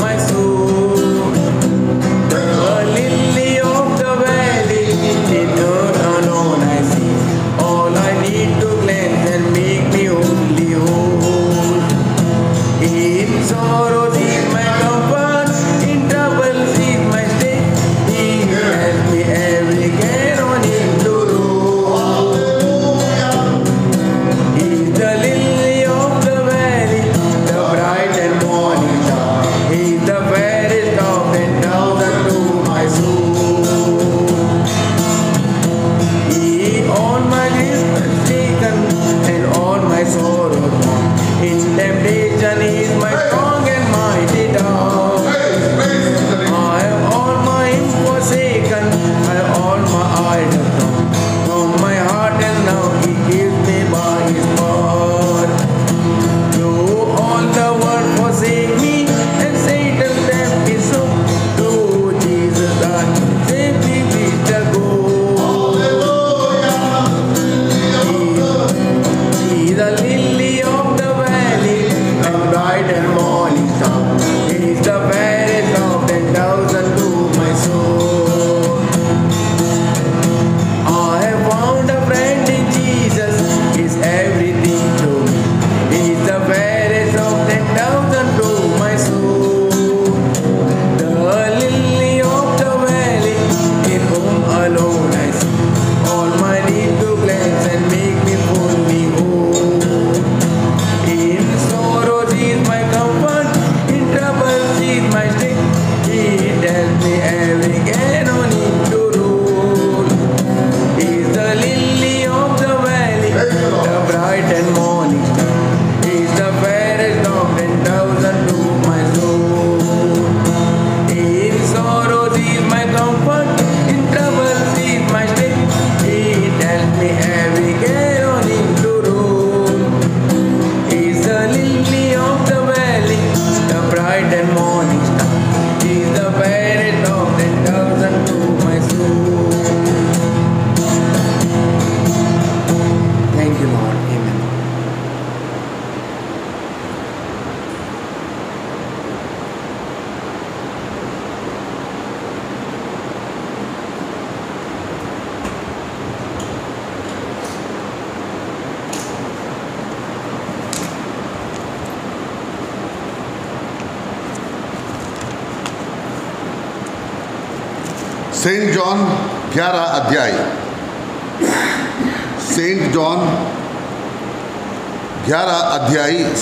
mais um.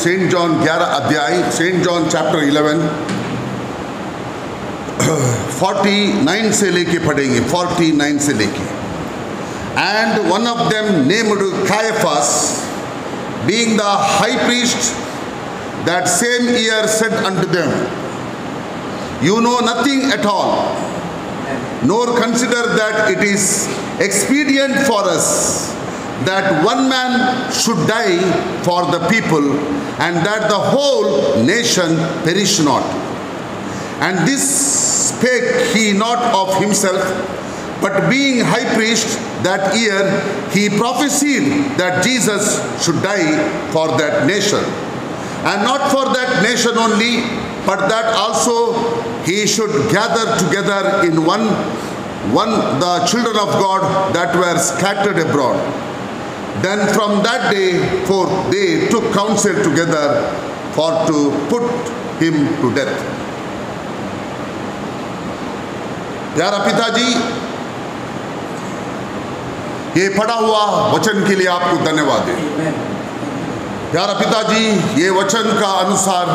Saint John ग्यारह अध्याय saint John chapter eleven forty nine से लेके पढ़ेंगे फोर्टी नाइन से लेके। And one of them named Caiaphas being the high priest that same year said unto them you know nothing at all nor consider that it is expedient for us that one man should die for the people and that the whole nation perish not. And this spake he not of himself, but being high priest that year, he prophesied that Jesus should die for that nation. And not for that nation only, but that also he should gather together in one, one the children of God that were scattered abroad. Then from that day forth, they took counsel together for to put him to death. प्यारा पिताजी, ये पढ़ा हुआ वचन के लिए आपको धन्यवाद है। प्यारा पिताजी, ये वचन का अनुसार,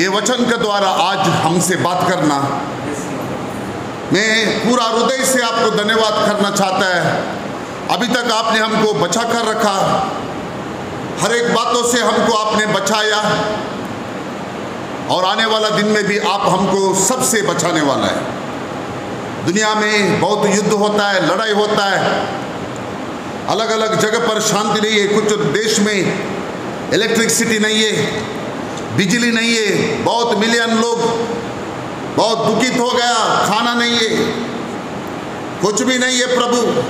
ये वचन के द्वारा आज हमसे बात करना। मैं पूरा हृदय से आपको धन्यवाद करना चाहता है। अभी तक आपने हमको बचा कर रखा। हर एक बातों से हमको आपने बचाया। और आने वाला दिन में भी आप हमको सबसे बचाने वाला है। दुनिया में बहुत युद्ध होता है, लड़ाई होता है। अलग अलग जगह पर शांति नहीं है। कुछ देश में इलेक्ट्रिसिटी नहीं है, बिजली नहीं है। बहुत मिलियन लोग बहुत दुखित हो गया। खाना नहीं है। कुछ भी नहीं है प्रभु।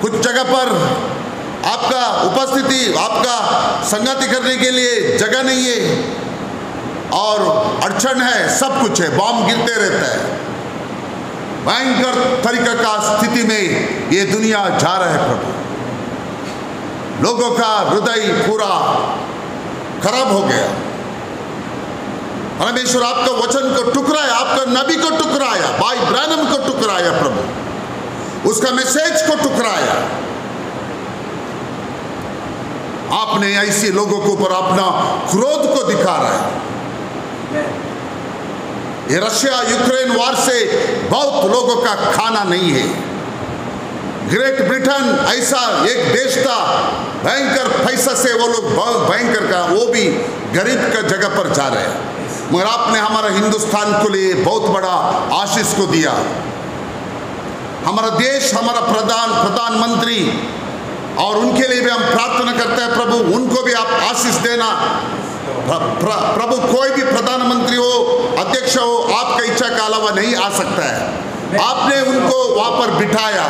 कुछ जगह पर आपका उपस्थिति, आपका संगति करने के लिए जगह नहीं है। और अड़चन है, सब कुछ है बॉम्ब गिरते रहता है। भयंकर तरीका का स्थिति में ये दुनिया जा रहा है प्रभु। लोगों का हृदय पूरा खराब हो गया। परमेश्वर आपका वचन को टुकराया आपका नबी को टुकराया भाई ब्रैनम को टुकराया प्रभु। उसका मैसेज को टुकराया आपने ऐसे लोगों के ऊपर अपना क्रोध को दिखा रहा है। ये रशिया यूक्रेन वार से बहुत लोगों का खाना नहीं है। ग्रेट ब्रिटेन ऐसा एक देश था, भयंकर पैसा से वो लोग भयंकर का, वो भी गरीब का जगह पर जा रहे हैं। मगर आपने हमारा हिंदुस्तान को लिए बहुत बड़ा आशीष को दिया। हमारा देश हमारा प्रधान प्रधानमंत्री और उनके लिए भी हम प्रार्थना करते हैं प्रभु उनको भी आप आशीष देना। प्र, प्र, प्रभु कोई भी प्रधानमंत्री हो अध्यक्ष हो आपका इच्छा का अलावा नहीं आ सकता है। आपने उनको वहाँ पर बिठाया।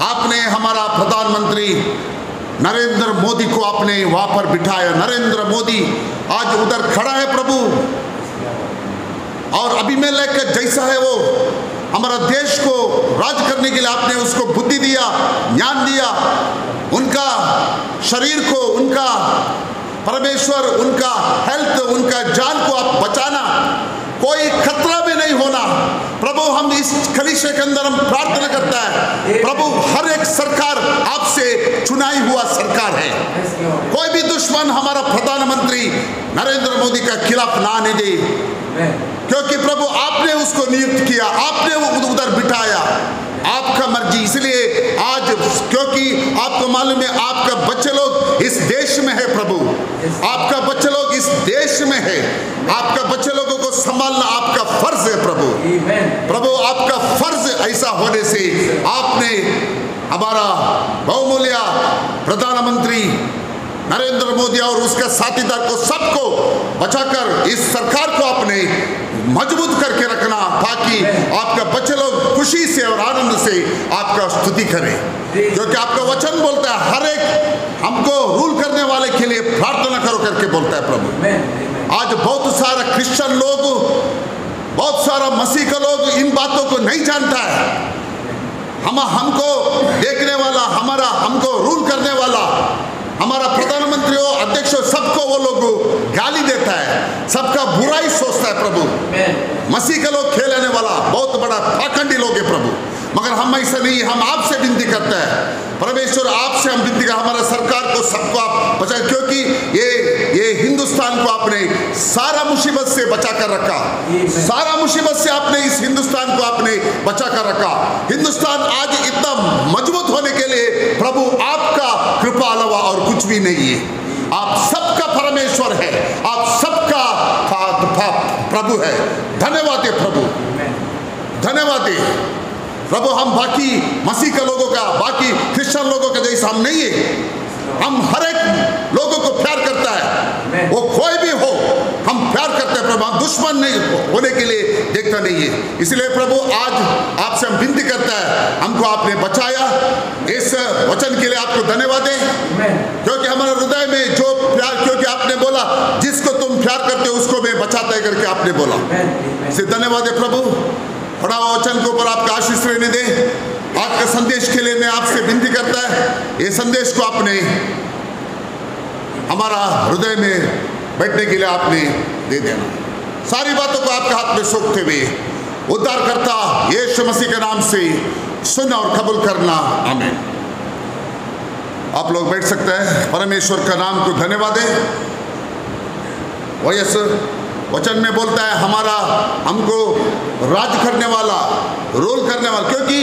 आपने हमारा प्रधानमंत्री नरेंद्र मोदी को आपने वहाँ पर बिठाया। नरेंद्र मोदी आज उधर खड़ा है प्रभु। और अभी में लेकर जैसा है वो हमारा देश को राज करने के लिए आपने उसको बुद्धि दिया, ज्ञान दिया। उनका शरीर को, उनका परमेश्वर, उनका हेल्थ उनका जान को आप बचाना, कोई खतरा भी नहीं होना। प्रभु, हम इस कलिशे के अंदर हम प्रार्थना करता है, प्रभु, हर एक सरकार आपसे चुनाई हुआ सरकार है। कोई भी दुश्मन हमारा प्रधानमंत्री नरेंद्र मोदी का खिलाफ ना आने दे। क्योंकि प्रभु आपने उसको नियुक्त किया आपने वो उधर बिठाया। आपका मर्ज़ी इसलिए आज क्योंकि आपको मालूम है आपका बच्चे लोग इस देश में है प्रभु। आपका बच्चे लोग इस देश में है। आपका बच्चे लोगों को संभालना आपका फ़र्ज़ है प्रभु। प्रभु आपका फ़र्ज़ ऐसा होने से आपने हमारा बहुमूल्य प्रधानमंत्री नरेंद्र मोदी और उसका साथीदार को सबको बचाकर इस सरकार को आपने मज़बूत करके रखना, ताकि आपका बच्चे लोग खुशी से और आनंद से आपका स्तुति करें। क्योंकि आपका वचन बोलता है, हर एक हमको रूल करने वाले के लिए प्रार्थना करो करके बोलता है प्रभु। आज बहुत सारा क्रिश्चियन लोग, बहुत सारा मसीह का लोग इन बातों को नहीं जानता है। हम, हमको देखने वाला, हमारा, हमको रूल करने वाला हमारा प्रधानमंत्री हो अध्यक्ष हो सबको वो लोग गाली देता है। सबका बुराई सोचता है प्रभु। मसीह का लोग खेलने वाला बहुत बड़ा पाखंडी लोग है प्रभु। मगर हम ऐसा नहीं हम आपसे विनती करते हैं। परमेश्वर आपसे हम विनती कर हमारा सरकार को सबको आप बचा क्योंकि ये ये हिंदुस्तान को आपने सारा मुसीबत से बचा कर रखा सारा मुसीबत से आपने इस हिंदुस्तान को आपने बचा कर रखा। हिंदुस्तान आज इतना मज़बूत होने के लिए प्रभु आपका कृपा अलावा और कुछ भी नहीं है। आप सबका परमेश्वर है आप सबका प्रभु है। धन्यवाद है प्रभु। धन्यवाद है। प्रभु हम बाकी मसीह के लोगों का बाकी क्रिश्चियन लोगों का जैसा हम नहीं है। हम हर एक लोगों को प्यार करता है। वो कोई भी हो हम प्यार करते हैं प्रभु। हम दुश्मन नहीं होने के लिए देखता नहीं है। इसलिए प्रभु आज आपसे हम विनती करता है हमको आपने बचाया। इस वचन के लिए आपको धन्यवाद है क्योंकि हमारे हृदय में जो प्यार क्योंकि आपने बोला जिसको तुम प्यार करते हो उसको मैं बचाता है करके आपने बोला। इसे धन्यवाद है प्रभु। बड़ा वचन के ऊपर आपका आशीष रहने दे। आज के संदेश के लिए मैं आपसे विनती करता है, ये संदेश को आपने हमारा हृदय में बैठने के लिए आपने दे देना सारी बातों को आपके हाथ में सौंपते हुए उद्धार करता यीशु मसीह के नाम से सुन और कबूल करना। आमीन। आप लोग बैठ सकते हैं। परमेश्वर का नाम को धन्यवाद है वयस वचन में बोलता है, हमारा, हमको राज करने वाला, रोल करने वाला, क्योंकि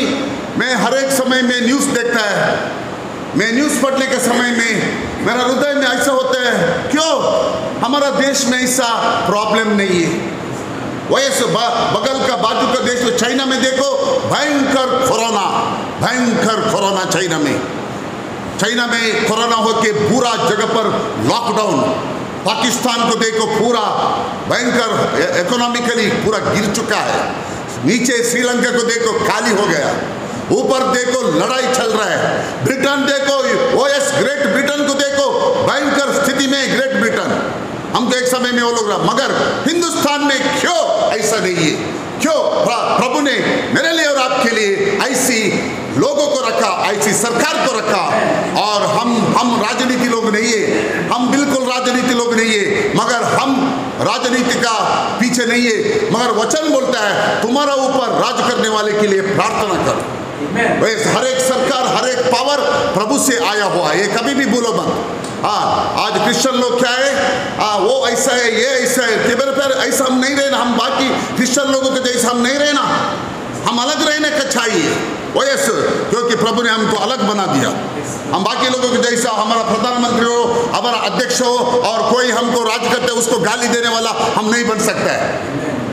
मैं हर एक समय में न्यूज़ देखता है। मैं न्यूज़ पढ़ने के समय में, मेरा हृदय में ऐसा होता है, क्यों? हमारा देश में ऐसा प्रॉब्लम नहीं है। वैसे बगल का बाजू का देश तो चाइना में देखो, भयंकर कोरोना भयंकर कोरोना चाइना में। चाइना में कोरोना होके पूरा जगह पर लॉकडाउन पाकिस्तान को देखो, पूरा भयंकर इकोनॉमिकली पूरा गिर चुका है। नीचे श्रीलंका को देखो, खाली हो गया। ऊपर देखो, लड़ाई चल रहा है। ब्रिटेन देखो ओएस ग्रेट ब्रिटेन को देखो, भयंकर स्थिति में ग्रेट ब्रिटेन। हमको एक समय में वो लोग रहा मगर हिंदुस्तान में क्यों ऐसा नहीं है? क्यों? प्रभु ने मेरे लिए और आपके लिए ऐसी लोगों को रखा ऐसी सरकार को रखा और हम हम राजनीति लोग नहीं है हम बिल्कुल राजनीति लोग नहीं है मगर हम राजनीति का पीछे नहीं है। मगर वचन बोलता है तुम्हारा ऊपर राज करने वाले के लिए प्रार्थना करो. वैस हर एक सरकार हर एक पावर प्रभु से आया हुआ है। ये कभी भी बोलो मत। हाँ आज क्रिश्चियन लोग क्या है? हाँ वो ऐसा है, ये ऐसा है। कि मेरे फिर ऐसा हम नहीं रहना, हम बाकी क्रिश्चियन लोगों के जैसा हम नहीं रहना। हम अलग रहने का चाहिए, वो यस, क्योंकि प्रभु ने हमको अलग बना दिया। हम बाकी लोगों के जैसा, हमारा प्रधानमंत्री हो, हमारा अध्यक्ष हो, और कोई हमको राज करते उसको गाली देने वाला हम नहीं बन सकता है।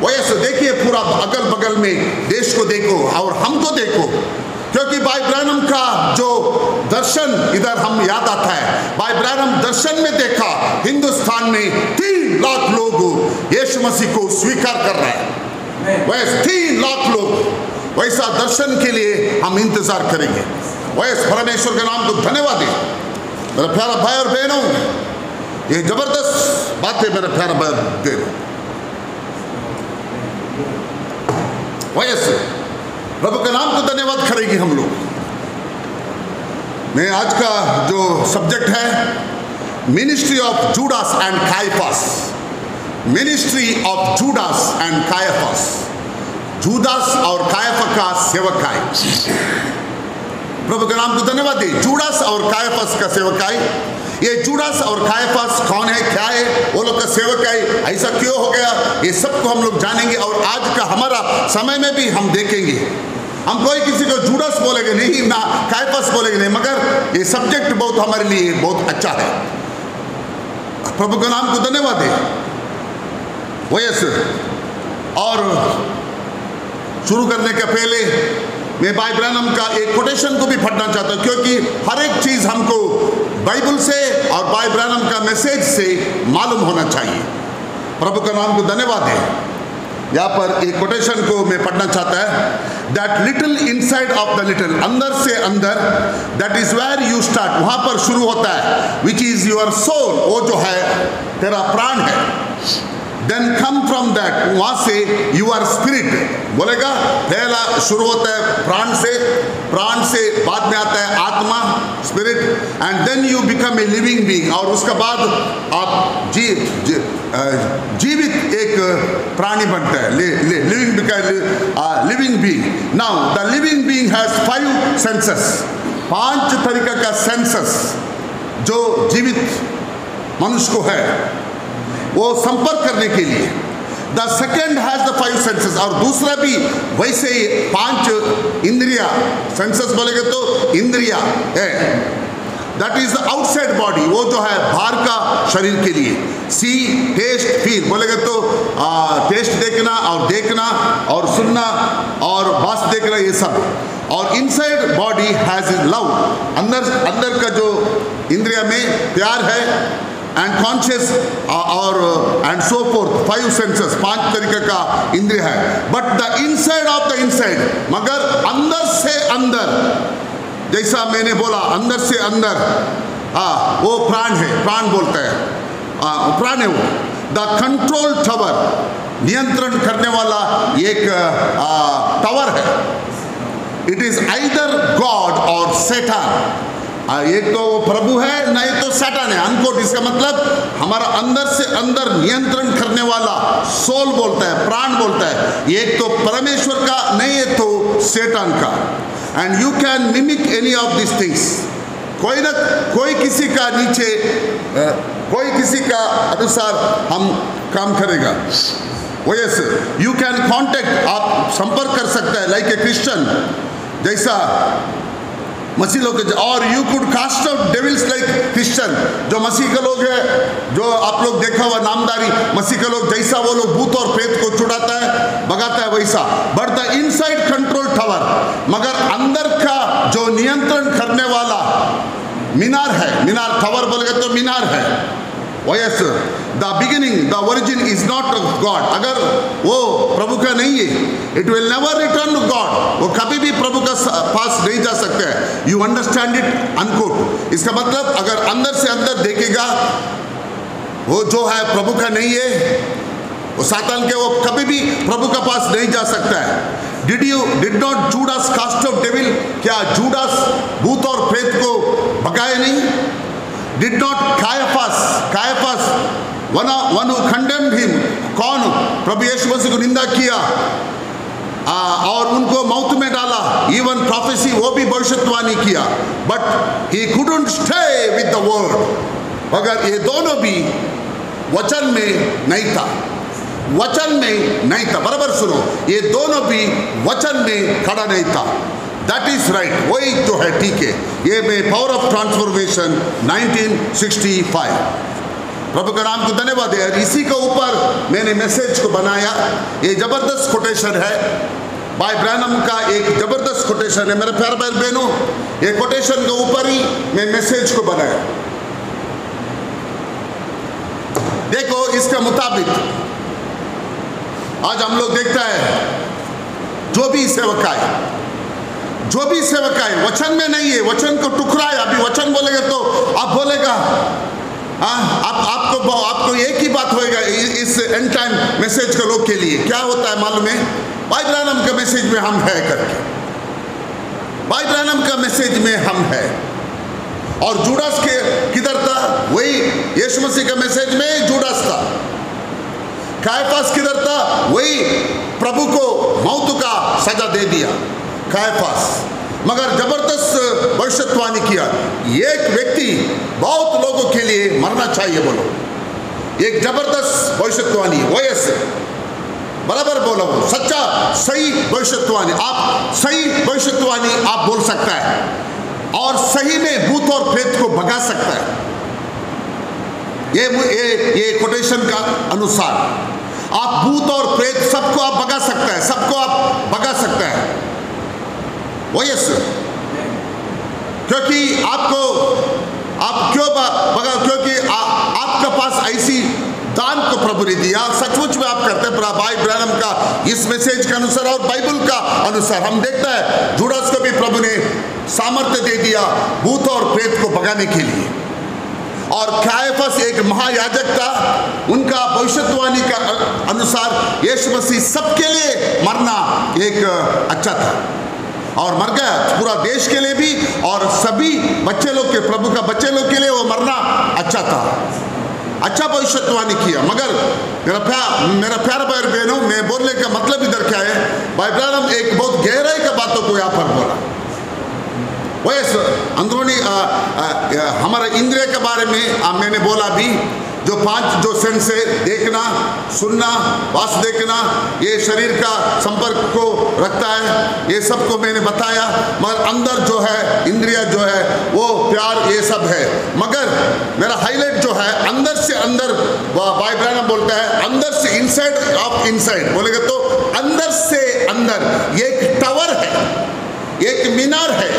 वो यस, देखिए पूरा अगल बगल में देश को देखो, और हमको देखो। क्योंकि भाई ब्रैनम का जो दर्शन, इधर हम याद आता है भाई ब्रैनम दर्शन में देखा, हिंदुस्तान में तीन लाख लोग यीशु मसीह को स्वीकार कर रहे हैं. वैसे तीन लाख लोग, वैसा दर्शन के लिए हम इंतज़ार करेंगे। वैस परमेश्वर के नाम को धन्यवाद है मेरा प्यारा भाई और बहनों, ये ज़बरदस्त बात है मेरा प्यारा भाई बहनों वैसे प्रभु के नाम को धन्यवाद करेंगे हम लोग। मैं आज का जो सब्जेक्ट है ministry of Judas and Caiaphas ministry of Judas and Caiaphas Judas और कायफा का सेवकाई प्रभु के नाम को धन्यवाद दी जूडास और कायफास का सेवकाई ये जूडास और कायफास कौन है, क्या है, वो लोग का सेवकाई ऐसा क्यों हो गया? ये सबको हम लोग जानेंगे और आज का हमारा समय में भी हम देखेंगे। हम कोई किसी को जूडास बोलेंगे नहीं, ना कायफास बोलेंगे नहीं, मगर ये सब्जेक्ट बहुत हमारे लिए बहुत अच्छा है। प्रभु के नाम को धन्यवाद दे। वयस और शुरू करने के पहले मैं बाई ब्रैनम का एक कोटेशन को भी पढ़ना चाहता हूँ, क्योंकि हर एक चीज़ हमको बाइबल से और बाई ब्रैनम का मैसेज से मालूम होना चाहिए। प्रभु का नाम को धन्यवाद है यहाँ पर एक कोटेशन को मैं पढ़ना चाहता है that little inside of the little अंदर से अंदर that is where you start वहाँ पर शुरू होता है विच इज़ योर सोल वो जो है तेरा प्राण है। देन कम फ्रॉम दैट वहाँ से यू आर स्पिरिट बोलेगा पहला शुरू होता है प्राण से प्राण से बाद में आता है आत्मा spirit and then you become a living being और उसके बाद आप जी, जी जीवित एक प्राणी बनता है living living being now the living being has five senses पाँच तरीका का सेंसस जो जीवित मनुष्य को है, वो संपर्क करने के लिए। The second has the five senses और दूसरा भी वैसे ही पाँच इंद्रिया सेंसेस बोलेगे तो इंद्रिया है। That is the outside body वो जो है बाहर का शरीर के लिए। सी टेस्ट फील बोलेगे तो आ, टेस्ट देखना और देखना और सुनना और बास देखना ये सब। और इनसाइड बॉडी हैज़ लव अंदर अंदर का जो इंद्रिया में प्यार है एंड कॉन्शियस और and so fourth five senses पाँच तरीके का इंद्रिय है। But the inside of the inside मगर अंदर से अंदर जैसा मैंने बोला अंदर से अंदर। हाँ वो प्राण है प्राण बोलता है। हाँ, प्राण है वो। द कंट्रोल टावर नियंत्रण करने वाला एक टावर है। इट इज़ आइदर गॉड और सेटान एक तो वो प्रभु है नहीं तो सैटान है। अनकोट इसका मतलब हमारा अंदर से अंदर नियंत्रण करने वाला सोल बोलता है प्राण बोलता है। एक तो परमेश्वर का नहीं है तो सेटान का। And you can mimic any of this things कोई ना, कोई किसी का नीचे कोई किसी का अनुसार हम काम करेगा। वो यस यू कैन कांटेक्ट आप संपर्क कर सकते हैं लाइक ए क्रिश्चियन जैसा मसीह लोग और you could cast out devils like Christian जो मसीह के लोग है, जो आप लोग देखा हुआ नामदारी, मसीह के लोग जैसा वो लोग भूत और प्रेत को छुड़ाता है, भगाता है वैसा। But the inside control tower मगर अंदर का जो नियंत्रण करने वाला, मीनार है, मीनार टावर बोलेगा तो मीनार है। Was the beginning the origin is not God अगर वो प्रभु का नहीं है it will never return to God वो कभी भी प्रभु का पास नहीं जा सकते यू अंडरस्टैंड इट अनकोट इसका मतलब अगर अंदर से अंदर देखेगा, वो जो है प्रभु का नहीं है, वो सातान के, वो कभी भी प्रभु का पास नहीं जा सकता है. Did you did not Judas cast of devil क्या जूडास भूत और प्रेत को भगाए नहीं? Did not Caiaphas Caiaphas one one who condemned him कौन? प्रभु यीशु मसीह को निंदा किया। आ, और उनको मौत में डाला। इवन प्रोफेसी वो भी भविष्यवाणी किया। But he couldn't stay with the word मगर ये दोनों भी वचन में नहीं था। वचन में नहीं था। बराबर सुनो। ये दोनों भी वचन में खड़ा नहीं था। दैट इज़ राइट वही जो है ठीक है ये मैं पावर ऑफ़ ट्रांसफॉर्मेशन 1965 प्रभु का नाम को धन्यवाद है। इसी के ऊपर मैंने मैसेज को बनाया। ये ज़बरदस्त कोटेशन है। भाई ब्रैनम का एक ज़बरदस्त कोटेशन है। मेरे प्यार भाई बहनों, ये कोटेशन के ऊपर ही मैं मैसेज को बनाया। देखो, इसके मुताबिक आज हम लोग देखता है, जो भी सेवक आए जो भी सेवक आए, वचन में नहीं है, वचन को टुकराए, अभी वचन बोलेगा तो आप बोलेगा। हाँ आप, आपको आपको एक ही बात होएगा इस एंड टाइम मैसेज के लोग के लिए। क्या होता है मालूम है? भाई ब्रानम का मैसेज में हम है करके। भाई ब्रानम का मैसेज में हम है। और जूडास के किधर था? वही यीशु मसीह के मैसेज में जूडास था। कायफास किधर था? वही प्रभु को मौत का सजा दे दिया। कायफास मगर ज़बरदस्त भविष्यवाणी किया। एक व्यक्ति बहुत लोगों के लिए मरना चाहिए बोलो। एक ज़बरदस्त भविष्यवाणी, वयस। बराबर बोलो सच्चा, सही भविष्यवाणी। आप सही भविष्यवाणी आप बोल सकता है। और सही में भूत और प्रेत को भगा सकता है। ये ये ये कोटेशन का अनुसार। आप भूत और प्रेत सबको आप भगा सकता है, सबको आप भगा सकता है। वो यस क्योंकि आपको आप क्यों ब- भगा क्योंकि आ, आपके पास ऐसी दान को प्रभु ने दिया। सचमुच में आप करते हैं भाई ब्रैनम का इस मैसेज के अनुसार और बाइबल का अनुसार। हम देखता है जुड़स को भी प्रभु ने सामर्थ्य दे दिया भूत और प्रेत को भगाने के लिए। और कायफस एक महायाजक था उनका भविष्यवाणी का अनुसार यीशु मसीह सबके लिए मरना एक अच्छा था। और मर गया पूरा देश के लिए भी और सभी बच्चे लोग के प्रभु का बच्चे लोग के लिए वो मरना अच्छा था। अच्छा भविष्यवाणी किया। मगर मेरा प्यार मेरा प्यार भाई बहनों मैं बोलने का मतलब इधर क्या है? भाई ब्रैनम एक बहुत गहराई का बातों को यहाँ पर बोला। वैस अंदरूनी हमारा इंद्रिय के बारे में आ, मैंने बोला भी जो पाँच जो सेंस है देखना सुनना वास देखना ये शरीर का संपर्क को रखता है। ये सबको मैंने बताया मगर अंदर जो है इंद्रिया जो है वो प्यार ये सब है। मगर मेरा हाईलाइट जो है अंदर से अंदर भाई ब्रैनम बोलता है अंदर से इनसाइड ऑफ़ इनसाइड बोलेगा तो अंदर से अंदर ये एक टावर है एक मीनार है।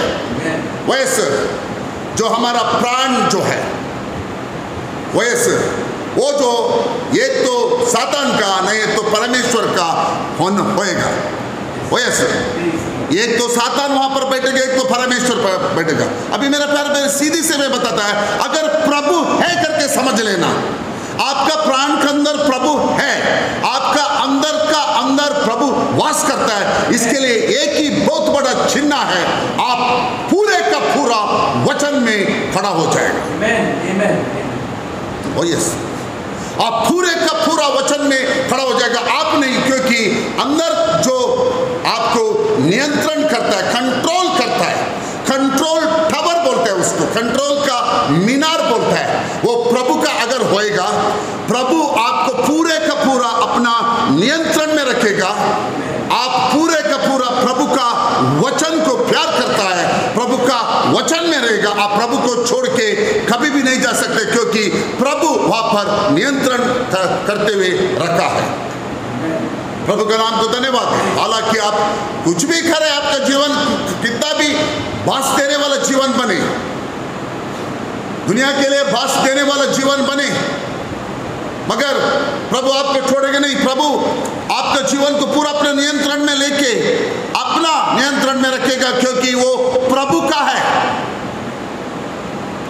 वैसे जो हमारा प्राण जो है वैसे वो जो एक तो सातान का नहीं तो परमेश्वर का होन होएगा वैसे एक तो सातान वहाँ पर बैठेगा, एक तो परमेश्वर पर बैठेगा अभी मेरा प्यार मेरे सीधी से मैं बताता है, अगर प्रभु है करके समझ लेना, आपका प्राण के अंदर प्रभु है, आपका अंदर का अंदर प्रभु वास करता है, इसके लिए एक ही बहुत बड़ा चिन्ह है, आप पूरे का पूरा वचन में खड़ा हो जाएगा Amen. Amen. यस आप पूरे का पूरा वचन में खड़ा हो जाएगा। आप नहीं, क्योंकि अंदर जो आपको नियंत्रण करता है कंट्रोल करता है कंट्रोल टावर बोलते हैं उसको कंट्रोल का मीनार बोलता है। वो प्रभु का अगर होएगा, प्रभु आपको पूरे का पूरा अपना नियंत्रण में रखेगा आप पूरे का पूरा प्रभु का वचन को प्यार करता है। प्रभु का वचन में रहेगा। आप प्रभु को छोड़ के कभी भी नहीं जा सकते, क्योंकि प्रभु वहाँ पर नियंत्रण करते हुए रखा है। प्रभु का नाम को धन्यवाद। हालाँकि आप कुछ भी करें आपका जीवन कितना भी बास देने वाला जीवन बने। दुनिया के लिए बास देने वाला जीवन बने। मगर प्रभु आपको छोड़ेंगे नहीं। प्रभु आपका जीवन को पूरा अपने नियंत्रण में लेके अपना नियंत्रण में रखेगा, क्योंकि वो प्रभु का है।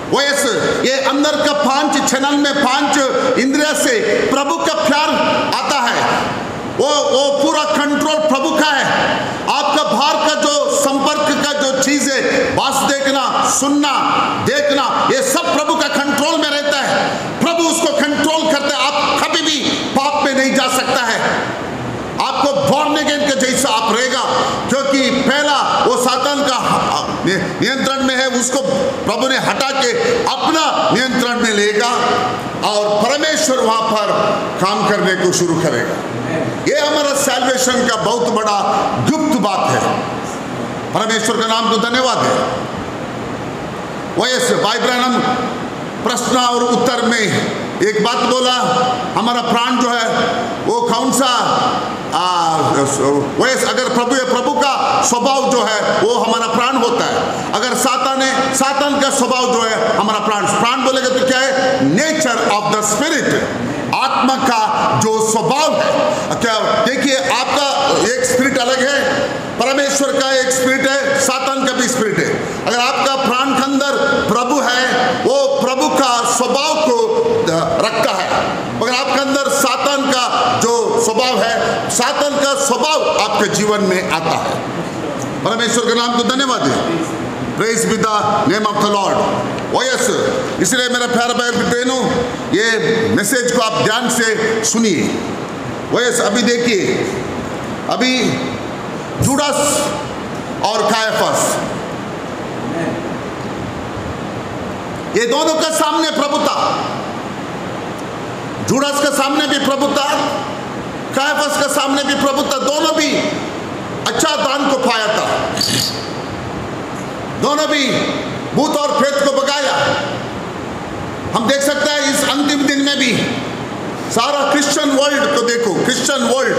वयस ये अंदर का पाँच चैनल में पाँच इंद्रिया से प्रभु का प्यार आता है। वो वो पूरा कंट्रोल प्रभु का है। आपका बाहर का जो संपर्क का जो चीज़ है बास देखना, सुनना, देखना, ये सब प्रभु का कंट्रोल में रहता है। प्रभु उसको कंट्रोल करते हैं आप कभी भी पाप में नहीं जा सकता है आपको बॉर्न अगेन के जैसा आप रहेगा, क्योंकि पहला वो सातान का नियंत्रण में है, उसको प्रभु ने हटा के अपना नियंत्रण में लेगा और परमेश्वर वहाँ पर काम करने को शुरू करेगा। ये हमारा सैल्वेशन का बहुत बड़ा गुप्त बात है। परमेश्वर का नाम को धन्यवाद है। वयस भाई प्रश्न और उत्तर में एक बात बोला, हमारा प्राण जो है, वो कौन सा वैस अगर प्रभु है प्रभु का स्वभाव जो है, वो हमारा प्राण होता है। अगर सातान है, सातान का स्वभाव जो है, हमारा प्राण। प्राण बोलेगा तो क्या है? नेचर ऑफ़ द स्पिरिट आत्मा का जो स्वभाव है। क्या, देखिए, आपका एक स्पिरिट अलग है, परमेश्वर का एक स्पिरिट है सातान का भी स्पिरिट है अगर आपका प्राण के अंदर प्रभु है वो प्रभु का स्वभाव को रखता है मगर आपके अंदर सातान का जो स्वभाव है सातान का स्वभाव आपके जीवन में आता है। परमेश्वर के नाम को धन्यवाद praise with the name of the lord oh yes इसलिए मेरा प्यारा भाई बहनों, ये मैसेज को आप ध्यान से सुनिए। ओ यस अभी देखिए। अभी जुडस और कायफस ये दोनों के सामने प्रभुता। जुडस के सामने भी प्रभुता। कायफस के सामने भी प्रभुता दोनों भी अच्छा दान को पाया था। दोनों भी भूत और प्रेत को बगाया हम देख सकते हैं इस अंतिम दिन में भी सारा क्रिश्चियन वर्ल्ड को देखो क्रिश्चियन वर्ल्ड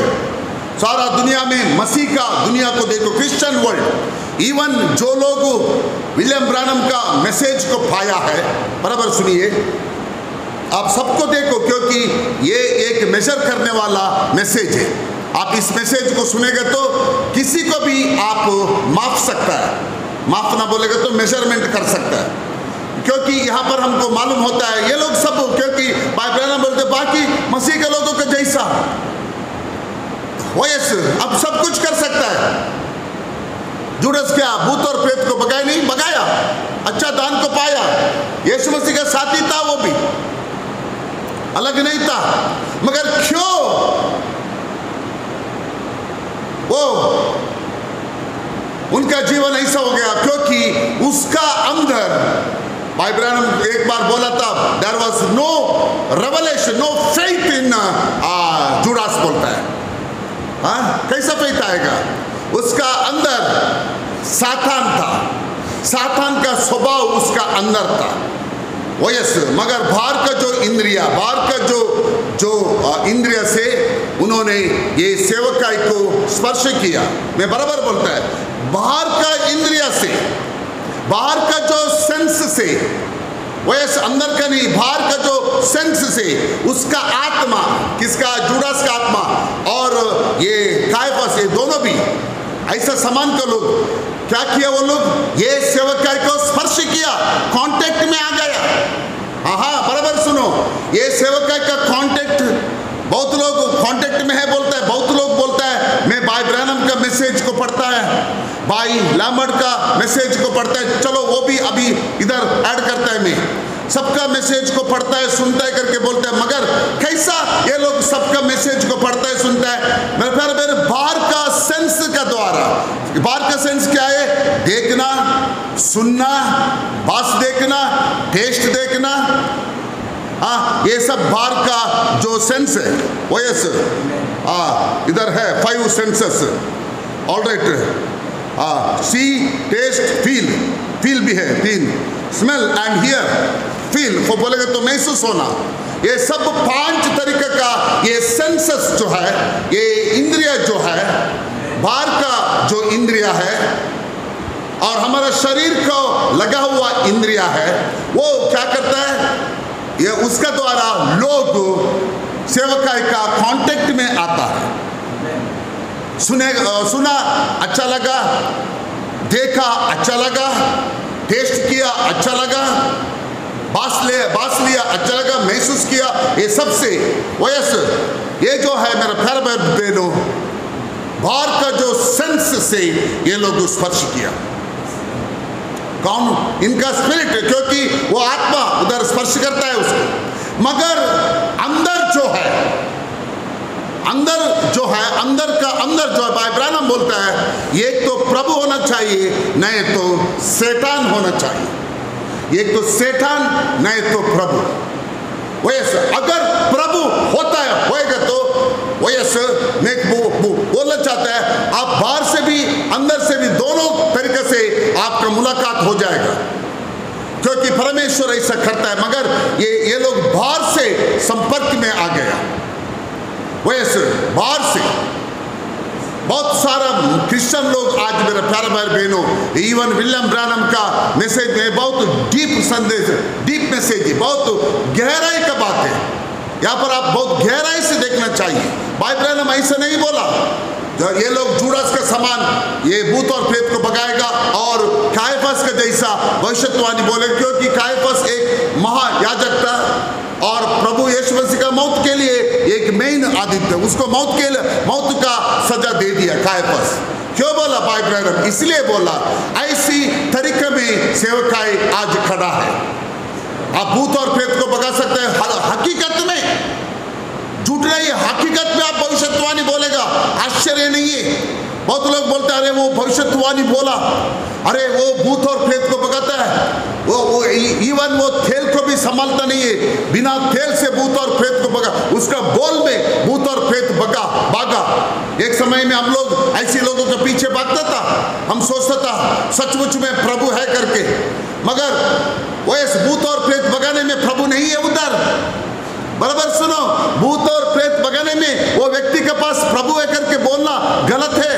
सारा दुनिया में मसीह का दुनिया को देखो क्रिश्चियन वर्ल्ड इवन जो लोग विलियम ब्रानम का मैसेज को पाया है, बराबर सुनिए। आप सबको देखो, क्योंकि ये एक मेजर करने वाला मैसेज है। आप इस मैसेज को सुनेंगे तो किसी को भी आप माफ़ सकता है। माफ़ ना बोलेगा तो मेज़रमेंट कर सकता है। क्योंकि यहाँ पर हमको मालूम होता है, ये लोग सब, क्योंकि बाइब्राना बोलते बाकी मसीह के लोगों का जैसा। वयस अब सब कुछ कर सकता है। जुड़स क्या, भूत और प्रेत को बगाया नहीं बगाया अच्छा दान को पाया। यीशु मसीह का साथी था वो भी। अलग नहीं था। मगर क्यों? वो उनका जीवन ऐसा हो गया क्योंकि उसका अंदर, भाई ब्रैनम एक बार बोला था there was no revelation no faith in Judas बोलता है। हाँ? कैसा फेथ आएगा? उसका अंदर सातान था। सातान का स्वभाव उसका अंदर था। वयस, मगर बाहर का जो इंद्रिया बाहर का जो जो इंद्रिया से उन्होंने ये सेवकाई को स्पर्श किया। मैं बराबर बोलता है बाहर का इंद्रिया से बाहर का जो सेंस से वैस अंदर का नहीं बाहर का जो सेंस से उसका आत्मा, किसका, जुड़ास का आत्मा और ये कायफस ये दोनों भी ऐसा समान का लोग। क्या किया वो लोग? ये सेवकाई को स्पर्श किया कांटेक्ट में आ गया। हाँ बराबर सुनो। ये सेवकाई का कांटेक्ट बहुत लोग कांटेक्ट में है बोलता है, बहुत लोग बोलता है, मैं भाई ब्रैनम का मैसेज को पढ़ता है, भाई लामड का मैसेज को पढ़ता है, चलो वो भी अभी इधर ऐड करता है मैं। सबका मैसेज को पढ़ता है, सुनता है करके बोलता है, मगर कैसा ये लोग सबका मैसेज को पढ़ता है, सुनता है? मेरे प्यारे, मेरे बाहर का सेंस का द्वारा। बाहर का सेंस क्या है? देखना, सुनना बास देखना टेस्ट देखना। हाँ ये सब बार का जो सेंस है, वो यस हाँ इधर है फाइव सेंसेस ऑल राइट हाँ सी टेस्ट फील फील भी है तीन स्मेल एंड हियर फील वो बोलेगा तो महसूस होना। ये सब पाँच तरीके का ये सेंसस जो है, ये इंद्रिया जो है, बाहर का जो इंद्रिया है और हमारा शरीर को लगा हुआ इंद्रिया है, वो क्या करता है? ये उसका द्वारा लोग सेवकाई का कांटेक्ट में आता है। सुने सुना अच्छा लगा, देखा अच्छा लगा टेस्ट किया अच्छा लगा, बास ले, बास लिया अच्छा लगा, महसूस किया, ये सबसे वयस ये जो है मेरा प्यार बहनों बाहर का जो सेंस से ये लोग स्पर्श किया। कौन? इनका स्पिरिट क्योंकि वो आत्मा उधर स्पर्श करता है उसको। मगर अंदर जो है अंदर का अंदर जो है भाई ब्रानम बोलता है एक तो प्रभु होना चाहिए नहीं तो सेठान होना चाहिए। एक तो सेठान नहीं तो प्रभु। वैसे अगर प्रभु होता है होएगा तो वैसे मैं वो, वो बोलना चाहता है आप बाहर से भी अंदर से भी दोनों तरीके से आपका मुलाकात हो जाएगा। क्योंकि परमेश्वर ऐसा करता है मगर ये ये लोग बाहर से संपर्क में आ गया। वैसे बाहर से बहुत सारा क्रिश्चियन लोग आज मेरे प्यारे भाई बहनों इवन विलियम ब्रानम का मैसेज में बहुत डीप संदेश डीप मैसेज है बहुत गहराई का बात है। यहाँ पर आप बहुत गहराई से देखना चाहिए। भाई ब्रानम ऐसा नहीं बोला, जो ये लोग जूडस का समान, ये भूत और प्रेत को भगाएगा और कायफस का जैसा भविष्यवाणी बोले, क्योंकि कायफस एक महायाजक था। और प्रभु यीशु मसीह का मौत के लिए एक मेन आदित्य, उसको मौत के लिए, मौत का सजा दे दिया कायफस क्यों बोला भाई ब्रैनम इसलिए बोला, ऐसी तरीके में सेवकाई आज खड़ा है। आप भूत और प्रेत को भगा सकते हैं हकीकत में। झूठ नहीं है हकीकत में आप भविष्यवाणी बोलेगा, आश्चर्य नहीं है। बहुत लोग बोलते हैं, अरे वो भविष्यवाणी बोला। अरे वो भूत और प्रेत को भगाता है। वो वो इवन वो थेल को भी संभालता नहीं है। बिना थेल से भूत और प्रेत को भगा। उसका बोल में भूत और प्रेत भगा, भागा। एक समय में हम लोग ऐसे लोगों के पीछे भागता था। हम सोचता था, सचमुच में प्रभु है करके। मगर वो इस भूत और प्रेत भगाने में प्रभु नहीं है उधर। बराबर सुनो, भूत और प्रेत भगाने में वो व्यक्ति के पास प्रभु है करके बोलना गलत है।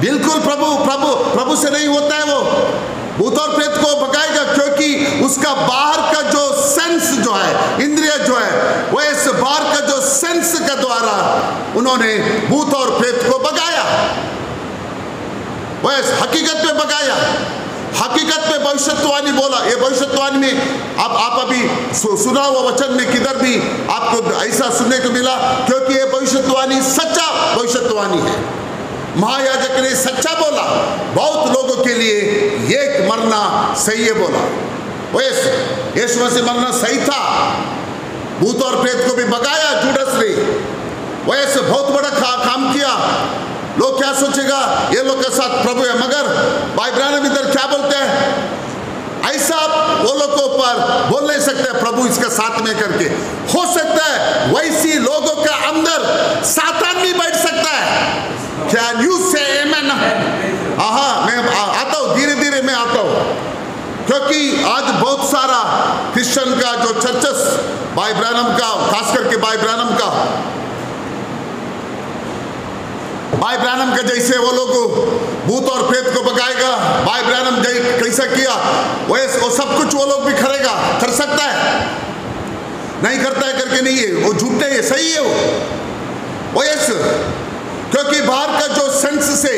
बिल्कुल प्रभु प्रभु प्रभु से नहीं होता है वो। भूत और प्रेत को भगाएगा क्योंकि उसका बाहर का जो सेंस जो है, इंद्रिय जो है, वो इस बाहर का जो सेंस के द्वारा उन्होंने भूत और प्रेत को भगाया। वो इस हकीकत में भगाया। हकीकत में भविष्यवाणी बोला। ये भविष्यवाणी में आप आप अभी सुना हुआ वचन में किधर भी आपको ऐसा सुनने को मिला, क्योंकि ये भविष्यवाणी सच्चा भविष्यवाणी है। महायाजक ने सच्चा बोला। बहुत लोगों के लिए एक मरना सही है बोला। यीशु मसीह मरना सही था। भूत और प्रेत को भी भगाया, जूडस ने। वैसे बहुत बड़ा काम किया। लोग क्या सोचेगा? ये लोग के साथ प्रभु है, मगर भाई ब्रानम इधर क्या बोलते हैं? ऐसा आप वो लोग के ऊपर बोल नहीं सकते प्रभु इसके साथ में करके। हो सकता है वैसी लोगों के अंदर सातान भी बैठ सकता है। कैन यू से मैं आता हूँ धीरे धीरे मैं आता हूँ। क्योंकि आज बहुत सारा क्रिश्चियन का जो चर्चस भाई ब्रानम का खास करके भाई ब्रानम का भाई ब्रानम के जैसे वो लोग भूत और प्रेत को बगाएगा भाई ब्रानम कैसा किया? वो वो सब कुछ वो लोग भी करेगा कर सकता है? नहीं करता है करके नहीं है। वो झूठे है, सही है वो। वो यस क्योंकि बाहर का जो सेंस से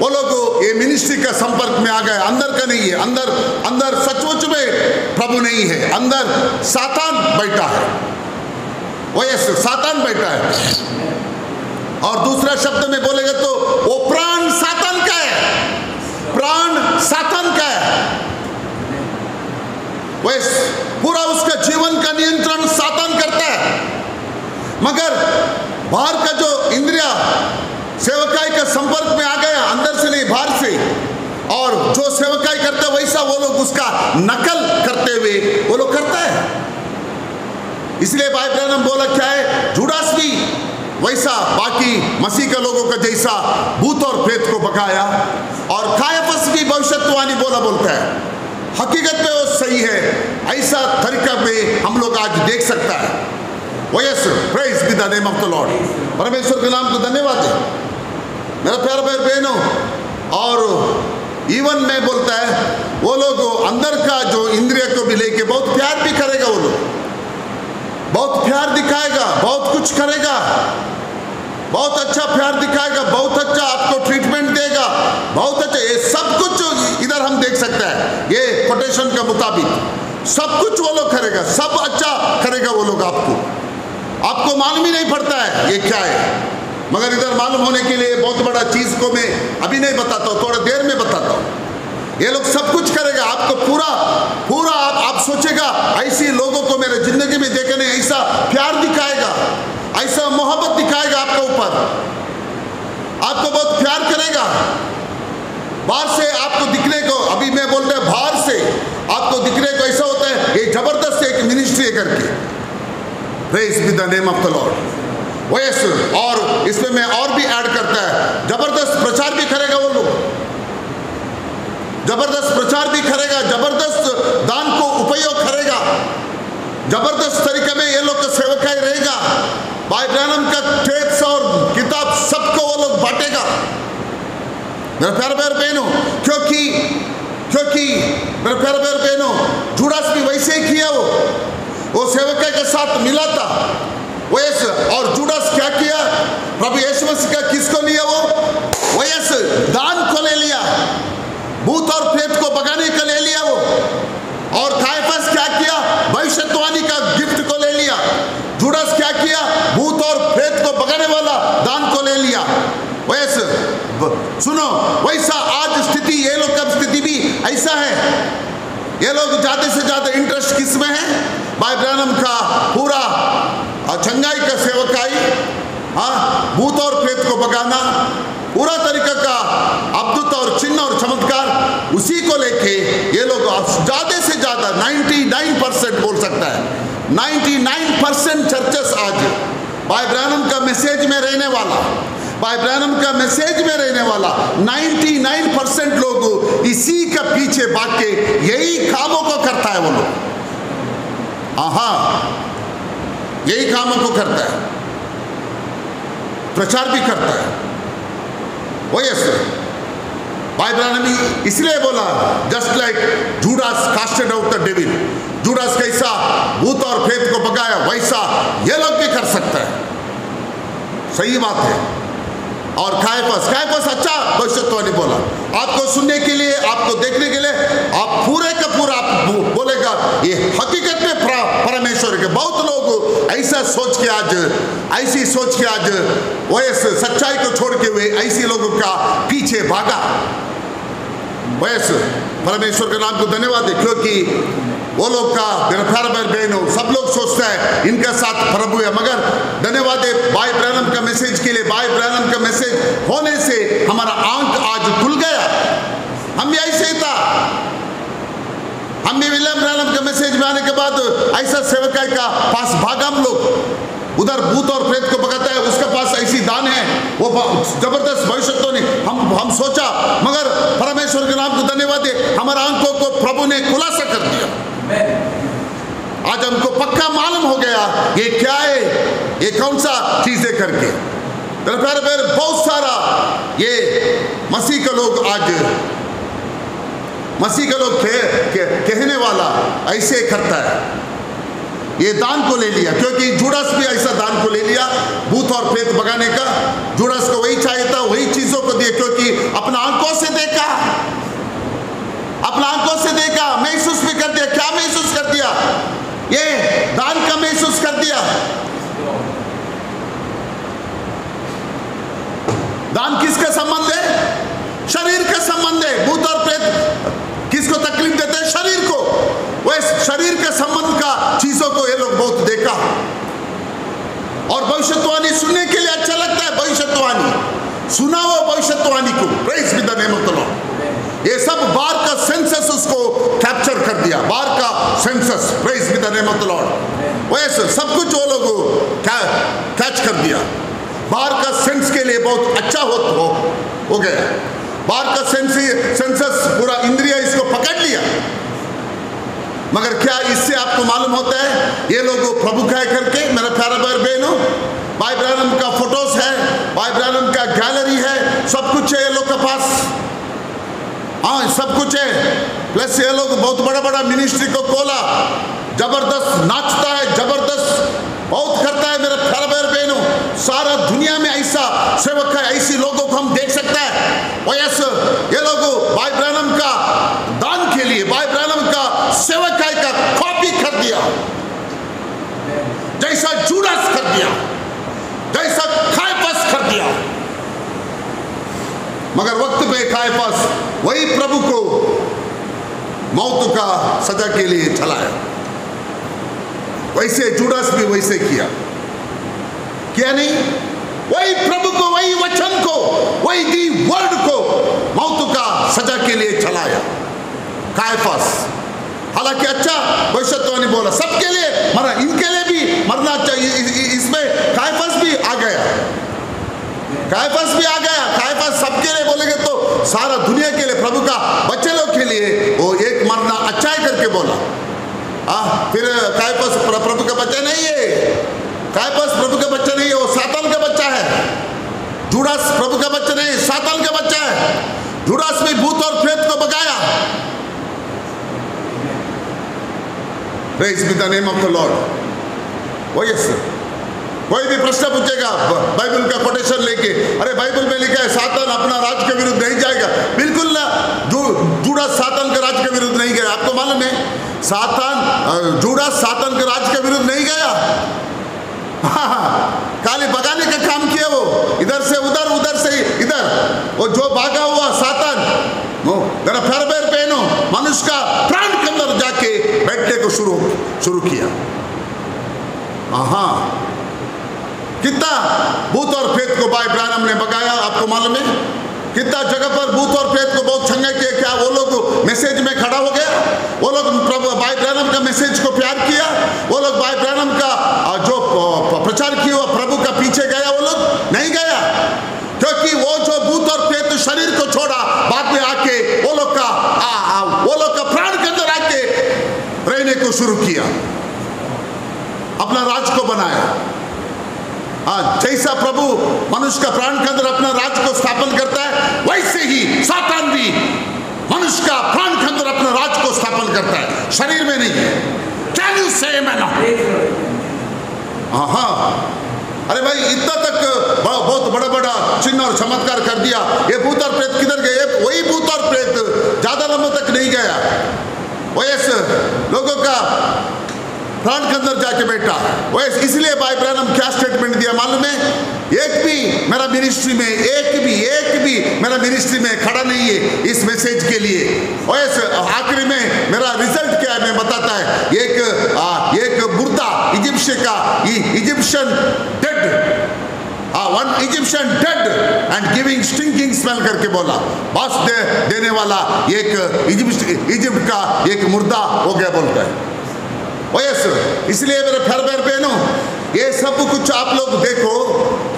वो लोग ये मिनिस्ट्री का संपर्क में आ गए। अंदर का नहीं है। अंदर अंदर सचमुच में प्रभु नहीं है। अंदर सातान बैठा है। वो यस सातान बैठा है। और दूसरा शब्द में बोलेगा तो वो प्राण सातन का है। प्राण सातन का है। वैस पूरा उसका जीवन का नियंत्रण सातन करता है। मगर बाहर का जो इंद्रिया सेवकाई का संपर्क में आ गया, अंदर से नहीं, बाहर से, और जो सेवकाई करता है, वैसा वो लोग उसका नकल करते हुए वो लोग करता है। इसलिए भाई ब्रहणम बोला, क्या है? जुड़ास भी वैसा बाकी मसीह के लोगों का जैसा भूत और प्रेत को बकाया और कायपस भी भविष्यवाणी बोला बोलता है। हकीकत में वो सही है, ऐसा तरीका में हम लोग आज देख सकता है। लॉर्ड परमेश्वर के नाम को धन्यवाद है। मेरा प्यार भाई बहनों, और इवन में बोलता है, वो लोग अंदर का जो इंद्रिय को भी लेके बहुत प्यार भी करेगा वो लोग। बहुत प्यार दिखाएगा, बहुत कुछ करेगा। बहुत अच्छा प्यार दिखाएगा, बहुत अच्छा आपको ट्रीटमेंट देगा, बहुत अच्छा ये सब कुछ इधर हम देख सकते हैं। ये कोटेशन के मुताबिक सब कुछ वो लोग करेगा, सब अच्छा करेगा वो लोग आपको। आपको मालूम ही नहीं पड़ता है ये क्या है। मगर इधर मालूम होने के लिए बहुत बड़ा चीज़ को मैं अभी नहीं बताता हूँ, थोड़ा देर में बताता हूँ। ये लोग सब कुछ करेगा आपको पूरा पूरा आप, आप सोचेगा ऐसे लोगों को मेरे ज़िंदगी में देखने ऐसा प्यार दिखाएगा ऐसा मोहब्बत दिखाएगा आपके ऊपर। आपको बहुत प्यार करेगा। बाहर से आपको दिखने को अभी मैं बोलता है बाहर से आपको दिखने को ऐसा होता है ये ज़बरदस्त एक मिनिस्ट्री है करके। Praise with the name of the lord वयस और इसमें मैं और भी ऐड करता है ज़बरदस्त प्रचार भी करेगा वो लोग। ज़बरदस्त प्रचार भी करेगा, ज़बरदस्त दान को उपयोग करेगा। ज़बरदस्त तरीके में ये लोग का सेवकाई रहेगा। भाई ब्रैनम का टेप्स और किताब सबको वो लोग बांटेगा। मेरा प्यार प्यार बहनों, क्योंकि क्योंकि मेरा प्यार प्यार बहनों, जुड़ास भी वैसे ही किया वो। वो सेवक के साथ मिला था। वयस और जुड़ास क्या किया? प्रभु यीशु मसीह का किसको लिया वो? वयस दान को ले लिया। भूत और प्रेत को बगाने का ले लिया वो। और कायफस क्या किया? भविष्यवाणी का गिफ्ट को ले लिया। जुड़ास क्या किया? भूत और प्रेत को भगाने वाला दान को ले लिया। वैसे सुनो, वैसा आज स्थिति, ये लोग का स्थिति भी ऐसा है। ये लोग ज़्यादा से ज़्यादा इंटरेस्ट किसमें है? भाई ब्रैनम का पूरा चंगाई का सेवकाई हाँ भूत और प्रेत को बगाना पूरा तरीका का अद्भुत और चिन्ह और चमत्कार उसी को लेके ये लोग ज़्यादा से ज़्यादा 99 परसेंट बोल सकता है। 99 परसेंट चर्चेस आज भाई ब्रैनम का मैसेज में रहने वाला, भाई ब्रैनम का मैसेज में रहने वाला 99 परसेंट लोग इसी का पीछे भाग के यही कामों को करता है वो लोग। हाँ यही कामों को करता है। प्रचार भी करता है। वो यस भाई ब्रैनम इसलिए बोला just like Judas casted out the devil Judas कैसा? भूत और प्रेत को भगाया, वैसा ये लोग भी कर सकता है। सही बात है। और कायपस कायपस अच्छा भविष्यवाणी बोला। आपको सुनने के लिए, आपको देखने के लिए, आप पूरे का पूरा आप बोलेगा, ये हकीकत में परमेश्वर के बहुत लोग ऐसा सोच के आज, ऐसी सोच के आज वयस सच्चाई को छोड़ के हुए ऐसी लोगों का पीछे भागा। वयस परमेश्वर के नाम को धन्यवाद है क्योंकि वो लोग का मेरा प्यार मेरे बहनों सब लोग सोचते हैं, इनके साथ प्रभु है। मगर धन्यवाद है भाई ब्रैनम का मैसेज के लिए, भाई ब्रैनम का मैसेज होने से हमारा आँख आज खुल गया। हम भी ऐसे ही था। हम भी विलियम ब्रैनम के मैसेज में आने के बाद ऐसा सेवकाई का पास भागा हम लोग। उधर भूत और प्रेत को भगाता है उसके पास ऐसी दान है। वो ज़बरदस्त भविष्य तो नहीं। हम हम सोचा मगर परमेश्वर के नाम को धन्यवाद है हमारा आँखों को प्रभु ने खुलासा कर दिया। आज हमको पक्का मालूम हो गया ये क्या है ये कौन सा चीज़ें करके। प्यारे प्यारे बहुत सारा ये मसीह का लोग आज मसीह का लोग कह, कह, कहने वाला ऐसे करता है। ये दान को ले लिया, क्योंकि जुड़स भी ऐसा दान को ले लिया, भूत और प्रेत भगाने का। जुड़स को वही चाहिए था, वही चीज़ों को दिया, क्योंकि अपना आँखों से देखा। अपना आँखों से देखा, महसूस भी कर दिया, क्या महसूस कर दिया? ये दान का महसूस कर दिया। दान किसका संबंध है? शरीर का संबंध है। भूत और प्रेत किसको तकलीफ़ देते हैं? शरीर को। वह शरीर के संबंध का चीज़ों को ये लोग बहुत देखा। और भविष्यवाणी सुनने के लिए अच्छा लगता है भविष्यवाणी। सुना वो भविष्यवाणी को। Praise with the name of the lord ये सब बार का सेंसस उसको कैप्चर कर दिया। बार का senses praise with the name lord वैसे सब कुछ वो लोग कैच कर दिया। बार का सेंस के लिए बहुत अच्छा हो हो, हो गया। बार का सेंस सेंसस पूरा इंद्रिया इसको पकड़ लिया। मगर क्या इससे आपको मालूम होता है? ये लोग प्रभु कह करके, मेरा प्यारा भाई बहनों, भाई ब्रैनम का फ़ोटोज़ है, भाई ब्रैनम का गैलरी है, सब कुछ है ये लोग के पास। हाँ सब कुछ है। प्लस ये लोग बहुत बड़ा बड़ा मिनिस्ट्री को खोला, ज़बरदस्त नाचता है, ज़बरदस्त बहुत करता है मेरा प्यारा भाई बहनों। सारा दुनिया में ऐसा सेवक है, ऐसी लोगों को हम देख सकता है। वयस ये लोग भाई ब्रम का दान दिया जैसा जूडस कर दिया जैसा खाएपस कर दिया मगर वक्त पे खाएपस वही प्रभु को मौत का सजा के लिए चलाया। वैसे जुडस भी वैसे किया। क्या नहीं। वही प्रभु को, वही वचन को, वही दी वर्ड को मौत का सजा के लिए चलाया। कायफस हालाँकि अच्छा भविष्यवाणी बोला सबके लिए मरा इनके लिए भी मरना इस- इसमें कायफास भी आ गया। कायफास भी आ गया कायफास सबके लिए बोलेंगे तो सारा दुनिया के लिए प्रभु का बच्चे लोग के लिए वो एक मरना अच्छा है करके बोला। आ, फिर कायफास प्र- प्रभु का बच्चा नहीं है। कायफास प्रभु का बच्चा नहीं है वो सातान का बच्चा है। जुड़ास प्रभु का बच्चा नहीं सातान का बच्चा है। जुड़ास में भूत और प्रेत को बगाया Praise be the name of the Lord. Oh yes, sir. कोई भी प्रश्न पूछेगा बाइबल का कोटेशन लेके। अरे बाइबल में लिखा है सातान अपना राज के विरुद्ध नहीं जाएगा। बिल्कुल ना जूड़ा सातान के राज के विरुद्ध नहीं गया। आपको मालूम है सातान जूड़ा सातान के राज के विरुद्ध नहीं गया? हाँ, हाँ, खाली भगाने का काम किया वो। इधर से उधर उधर से इधर। वो जो भागा हुआ सातन जरा फेर पहनो। मनुष्य का प्राण के बैठने को शुरू शुरू किया। हाँ कितना भूत और प्रेत को भाई ब्रानम ने बगाया आपको मालूम है? कितना जगह पर भूत और प्रेत को बहुत छंगे किए क्या वो लोग मैसेज में खड़ा हो गया? वो लोग प्रभु भाई ब्रानम का मैसेज को प्यार किया? वो लोग भाई ब्रानम का जो प्रचार किया वो प्रभु का पीछे गया वो लोग? नहीं गया? क्योंकि वो जो भूत और प्रेत शरीर को छोड़ा बाद में आके वो लोग का आ, आ, वो लोग का रहने को शुरू किया। अपना राज को बनाया। हाँ जैसा प्रभु मनुष्य का प्राण के अंदर अपना राज को स्थापन करता है वैसे ही सातान भी मनुष्य का प्राण के अंदर अपना राज को स्थापन करता है। शरीर में नहीं कैन यू से मैन हाँ हाँ अरे भाई इतना तक बड़ा बहुत बड़ा बड़ा चिन्ह और चमत्कार कर दिया। ये भूत और प्रेत किधर गए? वही भूत और प्रेत ज़्यादा लंबा तक नहीं गया। वैस लोगों का प्राण के अंदर जाके बैठा। वैस इसलिए भाई ब्रैनम क्या स्टेटमेंट दिया मालूम है? एक भी मेरा मिनिस्ट्री में एक भी एक भी मेरा मिनिस्ट्री में खड़ा नहीं है इस मैसेज के लिए। वैस आखिरी में मेरा रिज़ल्ट क्या है मैं बताता है। एक आ, एक मुर्दा इजिप्शियन का Egyptian dead one Egyptian dead and giving stinking smell करके बोला। बस दे, देने वाला एक इजिप्ट इजिप्ट का एक मुर्दा हो गया बोलता है। इसलिए मेरे फेर पैर पहनो ये सब कुछ आप लोग देखो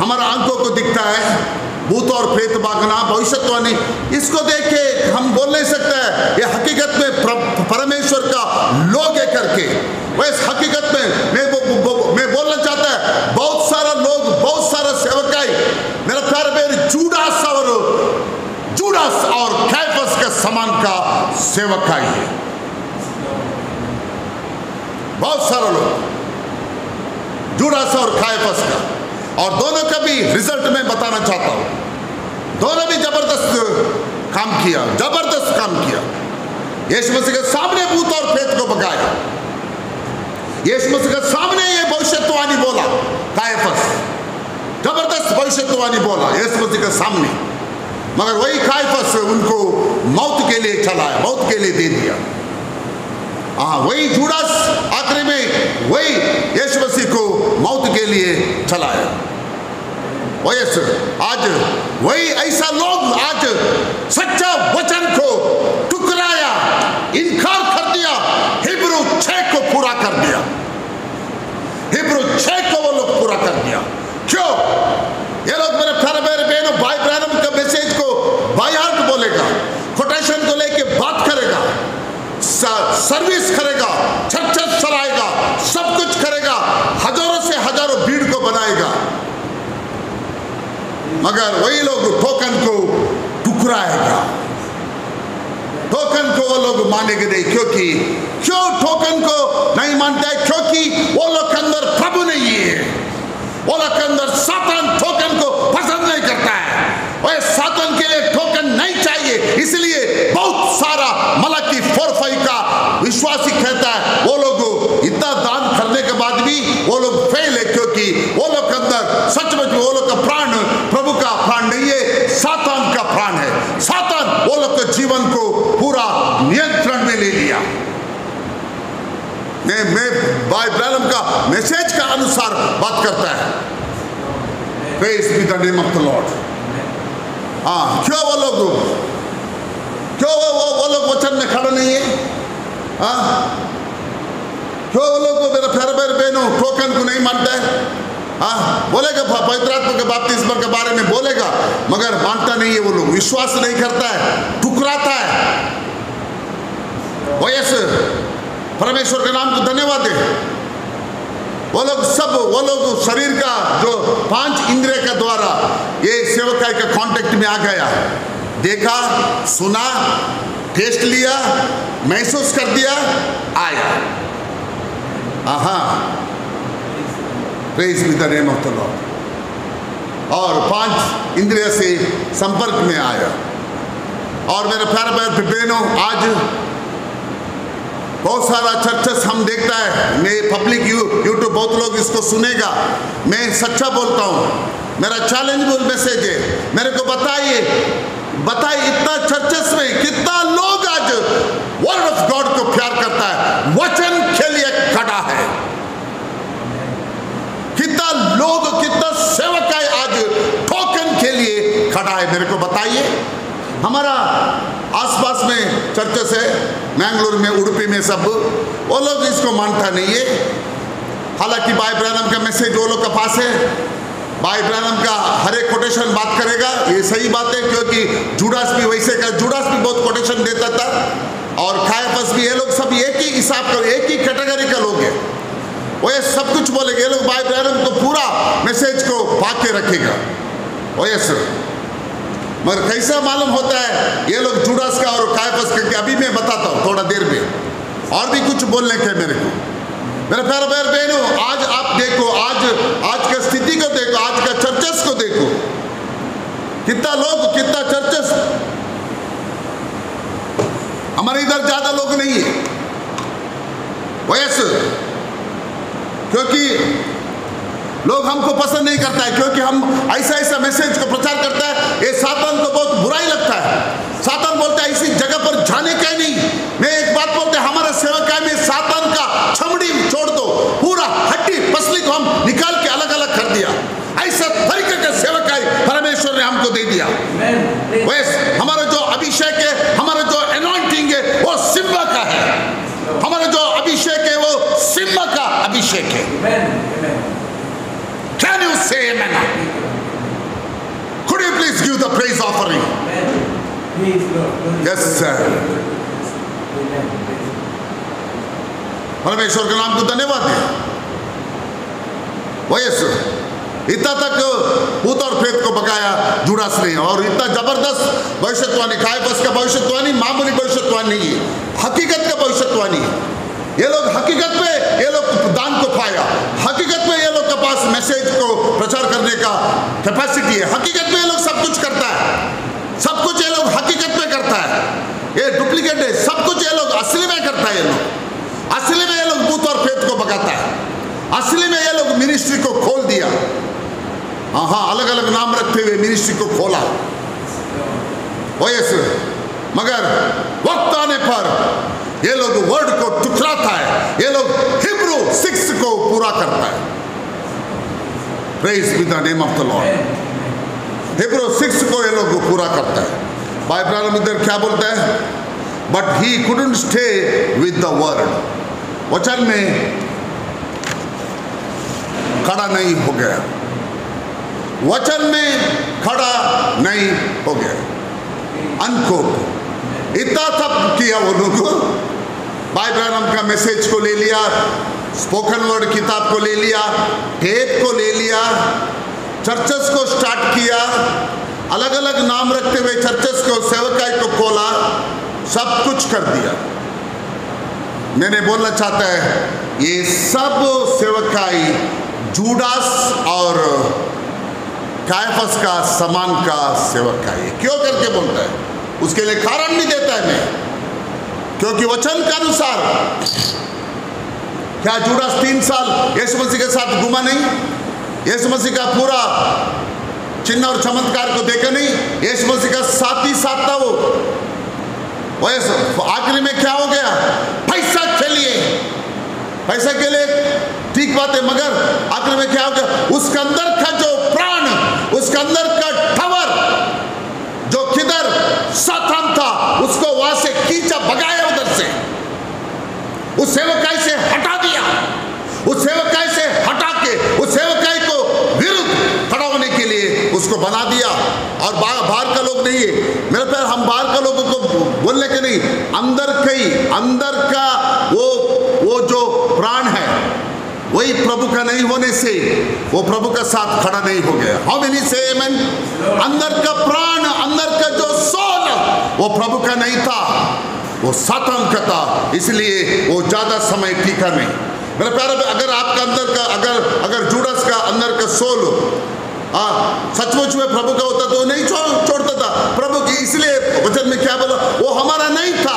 हमारा आँखों को दिखता है भूत और प्रेत भागना भविष्यवाणी इसको देख के हम बोल नहीं सकते हैं ये हकीकत में परमेश्वर का लोग है करके। वैस हकीकत में मैं वो, मैं बोलना चाहता है बहुत सारा लोग सेवकाई, मेरे जूडास और जूडास और कैफस के समान का सेवकाई है। बहुत सारे लोग, जूडास और कायफस का। और दोनों का भी रिज़ल्ट मैं बताना चाहता हूँ। दोनों भी ज़बरदस्त काम किया, ज़बरदस्त काम किया। यीशु मसीह के सामने भूत और प्रेत को बगाया यीशु मसीह के सामने ये भविष्यवाणी बोला कायफस ज़बरदस्त भविष्यवाणी बोला, यीशु मसीह के सामने। मगर वही कायफस उनको मौत के लिए चलाया, मौत के लिए दे दिया। हाँ वही जुड़ास आखिरी में वही यीशु मसीह को मौत के लिए चलाया। ओ यस, आज वही ऐसा लोग, आज सच्चा वचन को टुकराया इनकार कर दिया, हिब्रू छह को पूरा कर दिया। हिब्रू छह को वो लोग पूरा कर दिया। क्यों ये लोग मेरे प्यारे मेरे बहनों, भाई ब्रैनम का मैसेज को बाई हार्ट बोलेगा कोटेशन को लेके बात करेगा सर्विस करेगा चर्च चलाएगा, सब कुछ करेगा, हज़ारों से हज़ारों भीड़ को बनाएगा। मगर वही लोग टोकन को टुकराएगा टोकन को वो लोग मानेंगे नहीं, क्योंकि क्यों टोकन को नहीं मानते? क्योंकि वो लोग के अंदर प्रभु नहीं है। वो के अंदर सातन ठोकन को पसंद नहीं करता है। वह सातन के लिए ठोकन नहीं चाहिए। इसलिए बहुत सारा मलकी फोर फाइव का विश्वासी कहता है, वो लोग इतना दान करने के बाद भी वो लोग फेल है क्योंकि वो लोग के अंदर सचमुच में वो लोग का प्राण प्रभु का प्राण नहीं है सातान का प्राण है का मैसेज का अनुसार बात करता है praise be the name of the lord हाँ क्यों वो लोग क्यों वो वो, वो लोग वचन में खड़े नहीं है हाँ क्यों वो लोग मेरा प्यारे प्यारे बहनों टोकन को नहीं मानता है हाँ बोलेगा प- पवित्र आत्मा के बाप्तिस्म के बारे में बोलेगा मगर मानता नहीं है वो लोग विश्वास नहीं करता है ठुकराता है वो यस परमेश्वर के नाम को धन्यवाद दे वो लोग सब वो लोग शरीर का जो पाँच इंद्रिय का द्वारा ये सेवकाई का कांटेक्ट में आ गया। देखा, सुना टेस्ट लिया, महसूस कर दिया, आया। आहा। Praise with the name of the lord और पाँच इंद्रिय से संपर्क में आया। और मेरे प्यारे प्यारे बहनों, आज बहुत सारा चर्चेस हम देखता है। मैं पब्लिक यू यूट्यूब बहुत लोग इसको सुनेगा। मैं सच्चा बोलता हूँ। मेरा चैलेंजबल मैसेज है। मेरे को बताइए बताइए इतना चर्चेस में कितना लोग आज वर्ड ऑफ़ गॉड को प्यार करता है। वचन के लिए खड़ा है। कितना लोग, कितना सेवक है आज। टोकन के लिए खड़ा है। मेरे को बताइए। हमारा आसपास में चर्चेस है मैंगलोर में, उड़पी में सब। वो लोग इसको मानता नहीं है। हालाँकि भाई ब्रैनम का मैसेज वो लोग के पास है। भाई ब्रैनम का हर एक कोटेशन बात करेगा। ये सही बात है, क्योंकि जुडास भी वैसे का जुडास भी बहुत कोटेशन देता था। और कायफस भी, ये लोग सब एक ही हिसाब का, एक ही कैटेगरी का लोग है। वो ये सब कुछ बोलेंगे। ये लोग भाई ब्रैनम तो पूरा मैसेज को भाग रखेगा। ओ यस सर मगर कैसा मालूम होता है? ये लोग जुडास का और कायफस का अभी मैं बताता हूँ, थोड़ा देर में। और भी कुछ बोलने के मेरे को। मेरे प्यारे प्यारे बहनों, आज आप देखो, आज आज का स्थिति को देखो, आज का चर्चस को देखो। कितना लोग, कितना चर्चस हमारे इधर ज़्यादा लोग नहीं है। वैसे, क्योंकि लोग हमको पसंद नहीं करता है क्योंकि हम ऐसा ऐसा मैसेज को प्रचार करता है ये सातान को बहुत बुराई लगता है। सातान बोलता है इसी जगह पर जाने का नहीं। मैं एक बात बोलते हैं हमारा सेवकाई में सातान का छमड़ी छोड़ दो। पूरा हड्डी पसली को हम निकाल के अलग अलग कर दिया। ऐसा तरीके का सेवकाई परमेश्वर ने हमको दे दिया। वैस हमारा जो अभिषेक है हमारा जो अनॉइंटिंग है वो सिम्बा का है। हमारा जो अभिषेक है वो सिम्बा का अभिषेक है। Say amen? Could you please give the praise offering? Yes, sir. परमेश्वर के नाम को धन्यवाद वयस इतना तक भूत और प्रेत को बकाया जुड़ास नहीं और इतना ज़बरदस्त भविष्यवाणी कायपस का भविष्यवाणी मामूली भविष्यवाणी नहीं है हकीकत का भविष्यवाणी है ये लोग हकीकत पे, ये लोग दान को पाया। हकीकत में ये लोग के पास मैसेज को प्रचार करने का कैपेसिटी है। हकीकत में ये लोग सब कुछ करता है। सब कुछ ये लोग हकीकत में करता है। ये डुप्लीकेट है। सब कुछ ये लोग असली में करता है ये लोग। असली में ये लोग भूत और प्रेत को भगाता है। असली में ये लोग मिनिस्ट्री को खोल दिया। हाँ हाँ अलग अलग नाम रखते हुए मिनिस्ट्री को खोला। ओ यस मगर वक्त आने पर ये लोग वर्ड को टुकराता है। ये लोग हिब्रू सिक्स को पूरा करता है। Praise with the name of the lord Hebrew six को ये लोग पूरा करता है। भाई इधर क्या बोलता है? But he couldn't stay with the word वचन में खड़ा नहीं हो गया। वचन में खड़ा नहीं हो गया। अनकोट इतना सब किया वो लोग भाई ब्रैनम का मैसेज को ले लिया स्पोकन वर्ड किताब को ले लिया टेप को ले लिया चर्चेस को स्टार्ट किया अलग अलग नाम रखते हुए चर्चेस को, सेवकाई को खोला, सब कुछ कर दिया। मैंने बोलना चाहता है, ये सब सेवकाई जूडास और कायफस का समान का सेवकाई क्यों करके बोलता है? उसके लिए कारण भी देता है मैं। क्योंकि वचन के अनुसार क्या जूडास तीन साल यीशु मसीह के साथ घुमा नहीं? यीशु मसीह का पूरा चिन्ह और चमत्कार को देखा नहीं? यीशु मसीह का साथ ही साथ था वो। आखिरी में क्या हो गया? पैसा के लिए। पैसा के लिए ठीक बात है, मगर आखिर में क्या हो गया? उसके अंदर का जो प्राण, उसके अंदर का ठवर जो किधर साथन था, उसको वहाँ से खींचा, भगाया उस सेवकाई से हटा दिया। उस सेवकाई से हटा के उस सेवकाई को विरुद्ध खड़ा होने के लिए उसको बना दिया। और बाहर का लोग नहीं है। मेरे प्यार हम बाहर का लोगों को बोलने के नहीं। अंदर कई अंदर का वो वो जो प्राण है वही प्रभु का नहीं होने से वो प्रभु का साथ खड़ा नहीं हो गया। हाउ मेनी से अंदर का प्राण अंदर का जो सोल वो प्रभु का नहीं था। वो सातान का था इसलिए वो ज़्यादा समय टीका नहीं मेरे प्यारे, अगर आपका अंदर का, अगर अगर जुड़स का अंदर का सोल हाँ सचमुच में प्रभु का होता तो नहीं छोड़, छोड़ता था। प्रभु की इसलिए वचन में क्या बोला? वो हमारा नहीं था।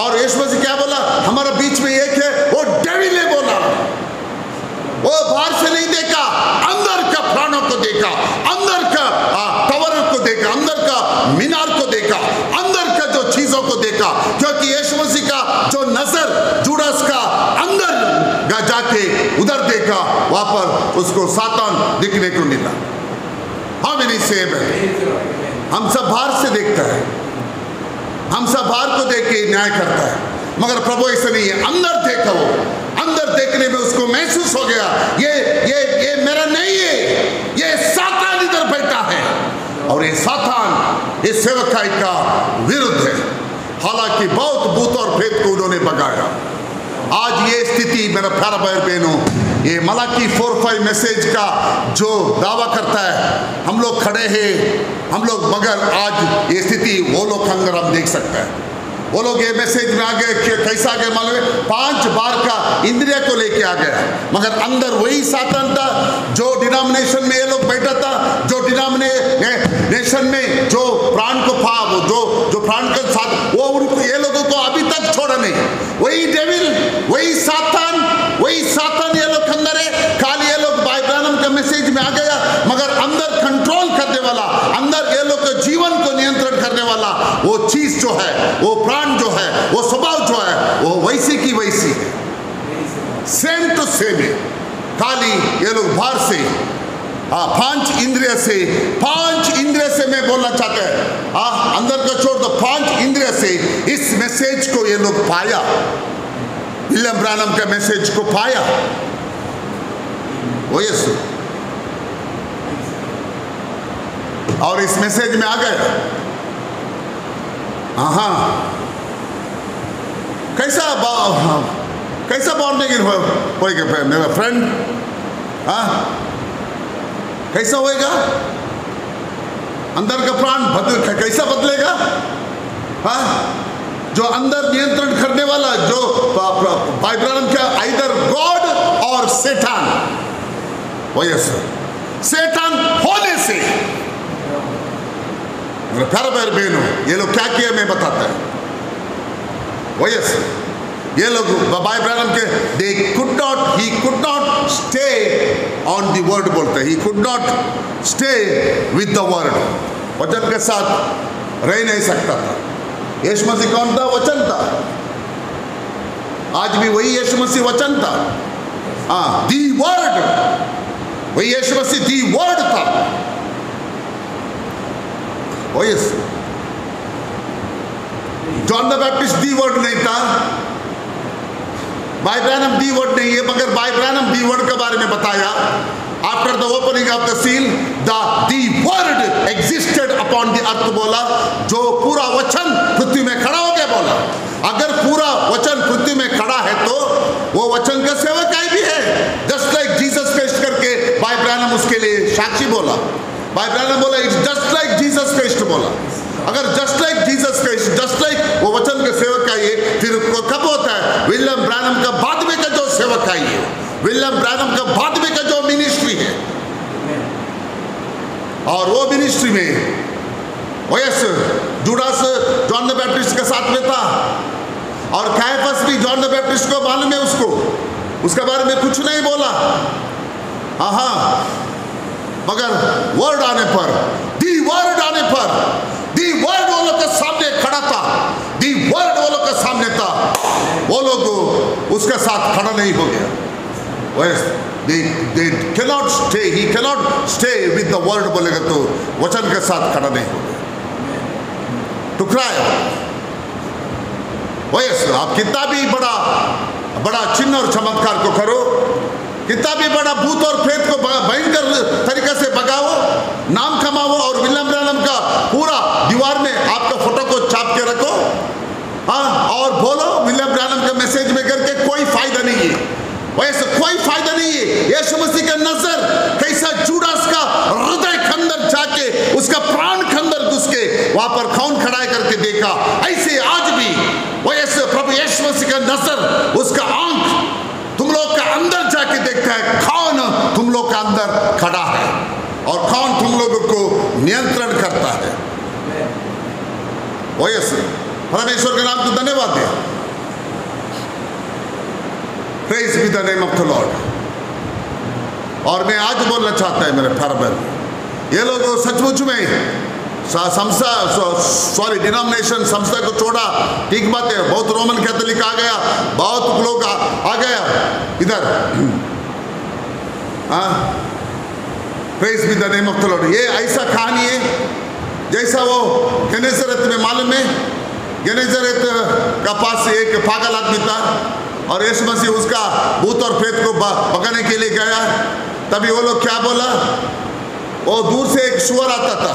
और यीशु मसीह क्या बोला? हमारा बीच में एक है, वो डेविल ने बोला। वो बाहर से नहीं देखा, अंदर का प्राणों को देखा, अंदर का टावर को देखा, अंदर का मीनार देखा क्योंकि यीशु मसीह का, जो नज़र जुड़स का अंदर जाके उधर देखा, वहाँ पर उसको सातान दिखने को मिला। हम नहीं सेब है। हम सब बाहर से देखता है। हम सब बाहर को देख के न्याय करता है। मगर प्रभु ऐसा नहीं है। अंदर देखा वो। अंदर देखने में उसको महसूस हो गया, ये ये ये मेरा नहीं है। ये सातान इधर बैठा है। और ये सातान इस सेवकाई का विरुद्ध है। हालाँकि बहुत भूत और भेद को उन्होंने बगाया आज ये स्थिति, मेरा प्यारा भाई बहनों ये मलाकी फोर फाइव मैसेज का जो दावा करता है, हम लोग खड़े हैं, हम लोग मगर आज ये स्थिति, वो लोग अंदर हम देख सकते हैं। वो लोग ये मैसेज में आ गए कैसा आ गए मालूम पाँच बार का इंद्रिया को लेके आ गया मगर अंदर वही साधन था, जो डिनोमिनेशन में ये लोग बैठा था, जो डिनोमिनेशन में जो प्राण को पा वो जो जो प्राण का साथ, वो उनको ये लोगों को अभी तक छोड़ा नहीं। वही डेविल वही सातान वही सातान ये लोग अंदर है। खाली ये लोग बाइब्रानम का मैसेज में आ गया, मगर अंदर कंट्रोल करने वाला, अंदर ये लोग के जीवन को नियंत्रण करने वाला, वो चीज़ जो है, वो प्राण जो है, वो स्वभाव जो है, वो वैसी की वैसी। है सेम टू सेम है। खाली ये लोग बाहर से हाँ पाँच इंद्रिय से, पाँच इंद्रिय से मैं बोलना चाहता है। हाँ अंदर को छोड़ दो, पाँच इंद्रिय से इस मैसेज को ये लोग पाया। विलियम ब्रानम का मैसेज को पाया। वो ये सु और इस मैसेज में आ गए। हाँ कैसा कैसा बॉन्डिंग मेरा फ्रेंड हाँ? कैसा होएगा? अंदर का प्राण बदल कैसा बदलेगा? हाँ? जो अंदर नियंत्रण करने वाला, जो बाइब्रानम क्या आइदर गॉड और सेठान यस सेठान होने से। मेरे प्यारे प्यारे बहनों ये लोग क्या किया मैं बताता है। वो यस ये लोग बाइब्रानम के they could not he could not stay on the word बोलते। He could not stay with the word वचन के साथ रह नहीं सकता था। यीशु मसीह कौन था? वचन था। आज भी वही यीशु मसीह वचन था। हाँ दी वर्ड वही यीशु मसीह दी वर्ड था। John the Baptist the word नहीं था। बाय ब्रैनम दी वर्ड नहीं है, मगर बाय ब्रैनम दी वर्ड के बारे में बताया। After the opening of the seal the the word existed upon the earth बोला, जो पूरा वचन पृथ्वी में खड़ा हो गया, बोला। अगर पूरा वचन पृथ्वी में खड़ा है तो वो वचन का सेवक आई भी है। जस्ट लाइक जीसस क्राइस्ट करके बाय ब्रैनम उसके लिए साक्षी बोला। बाय ब्रैनम बोला it's just like Jesus Christ बोला। अगर just like Jesus Christ just like वो वचन के सेवक आइए फिर कब होता है? विलियम ब्रैनम का बाद में का जो सेवक आइए विलियम ब्रैनम का बाद में का जो मिनिस्ट्री है। और वो मिनिस्ट्री में वयस जुडास जॉन द बैप्टिस्ट के साथ में था। और कैफस भी जॉन द बैप्टिस्ट को मालूम है उसको। उसके बारे में कुछ नहीं बोला। हाँ मगर वर्ड आने पर दी वर्ड आने पर दी वर्ड वो लोग के सामने खड़ा था। दी वर्ल्ड वो लोग के सामने था। वो लोग उसके साथ खड़ा नहीं हो गया। वह they they cannot stay, he cannot stay with the बोलेगा तो वचन के साथ खड़ा नहीं हो गया। वयस आप कितना भी बड़ा बड़ा चिन्ह और चमत्कार को करो कितना भी बड़ा भूत और प्रेत को भयंकर तरीके से भगाओ, नाम कमाओ और विलियम ब्रैनम का पूरा दीवार में आपका फ़ोटो को छाप के रखो। हाँ और बोलो विलियम ब्रैनम के मैसेज में करके कोई फ़ायदा नहीं है। वैसे कोई फ़ायदा नहीं है। यीशु मसीह का नज़र कैसा जुड़ास का हृदय अंदर जाके, उसका प्राण अंदर घुस के वहाँ पर कौन खड़ा करके देखा। ऐसे आज भी वैसे प्रभु यीशु मसीह का नज़र, उसका आँख अंदर जाके देखता है कौन तुम लोग का अंदर खड़ा है और कौन तुम लोगों को नियंत्रण करता है। परमेश्वर के नाम तो धन्यवाद दे। Praise be the name of the lord और मैं आज बोलना चाहता है मेरे फरबर ये लोग सचमुच में संस्था सॉरी डिनोमिनेशन संस्था को छोड़ा। ठीक बात है बहुत रोमन कैथोलिक आ गया बहुत लोग आ, आ गया। इधर। Praise be the name of the lord ये ऐसा कहानी है जैसा वो गनेजरत में मालूम है। गनेजरत का पास एक पागल आदमी था और यीशु मसीह उसका भूत और प्रेत को भगाने के लिए गया। तभी वो लोग क्या बोला? वो दूर से एक सुअर आता था।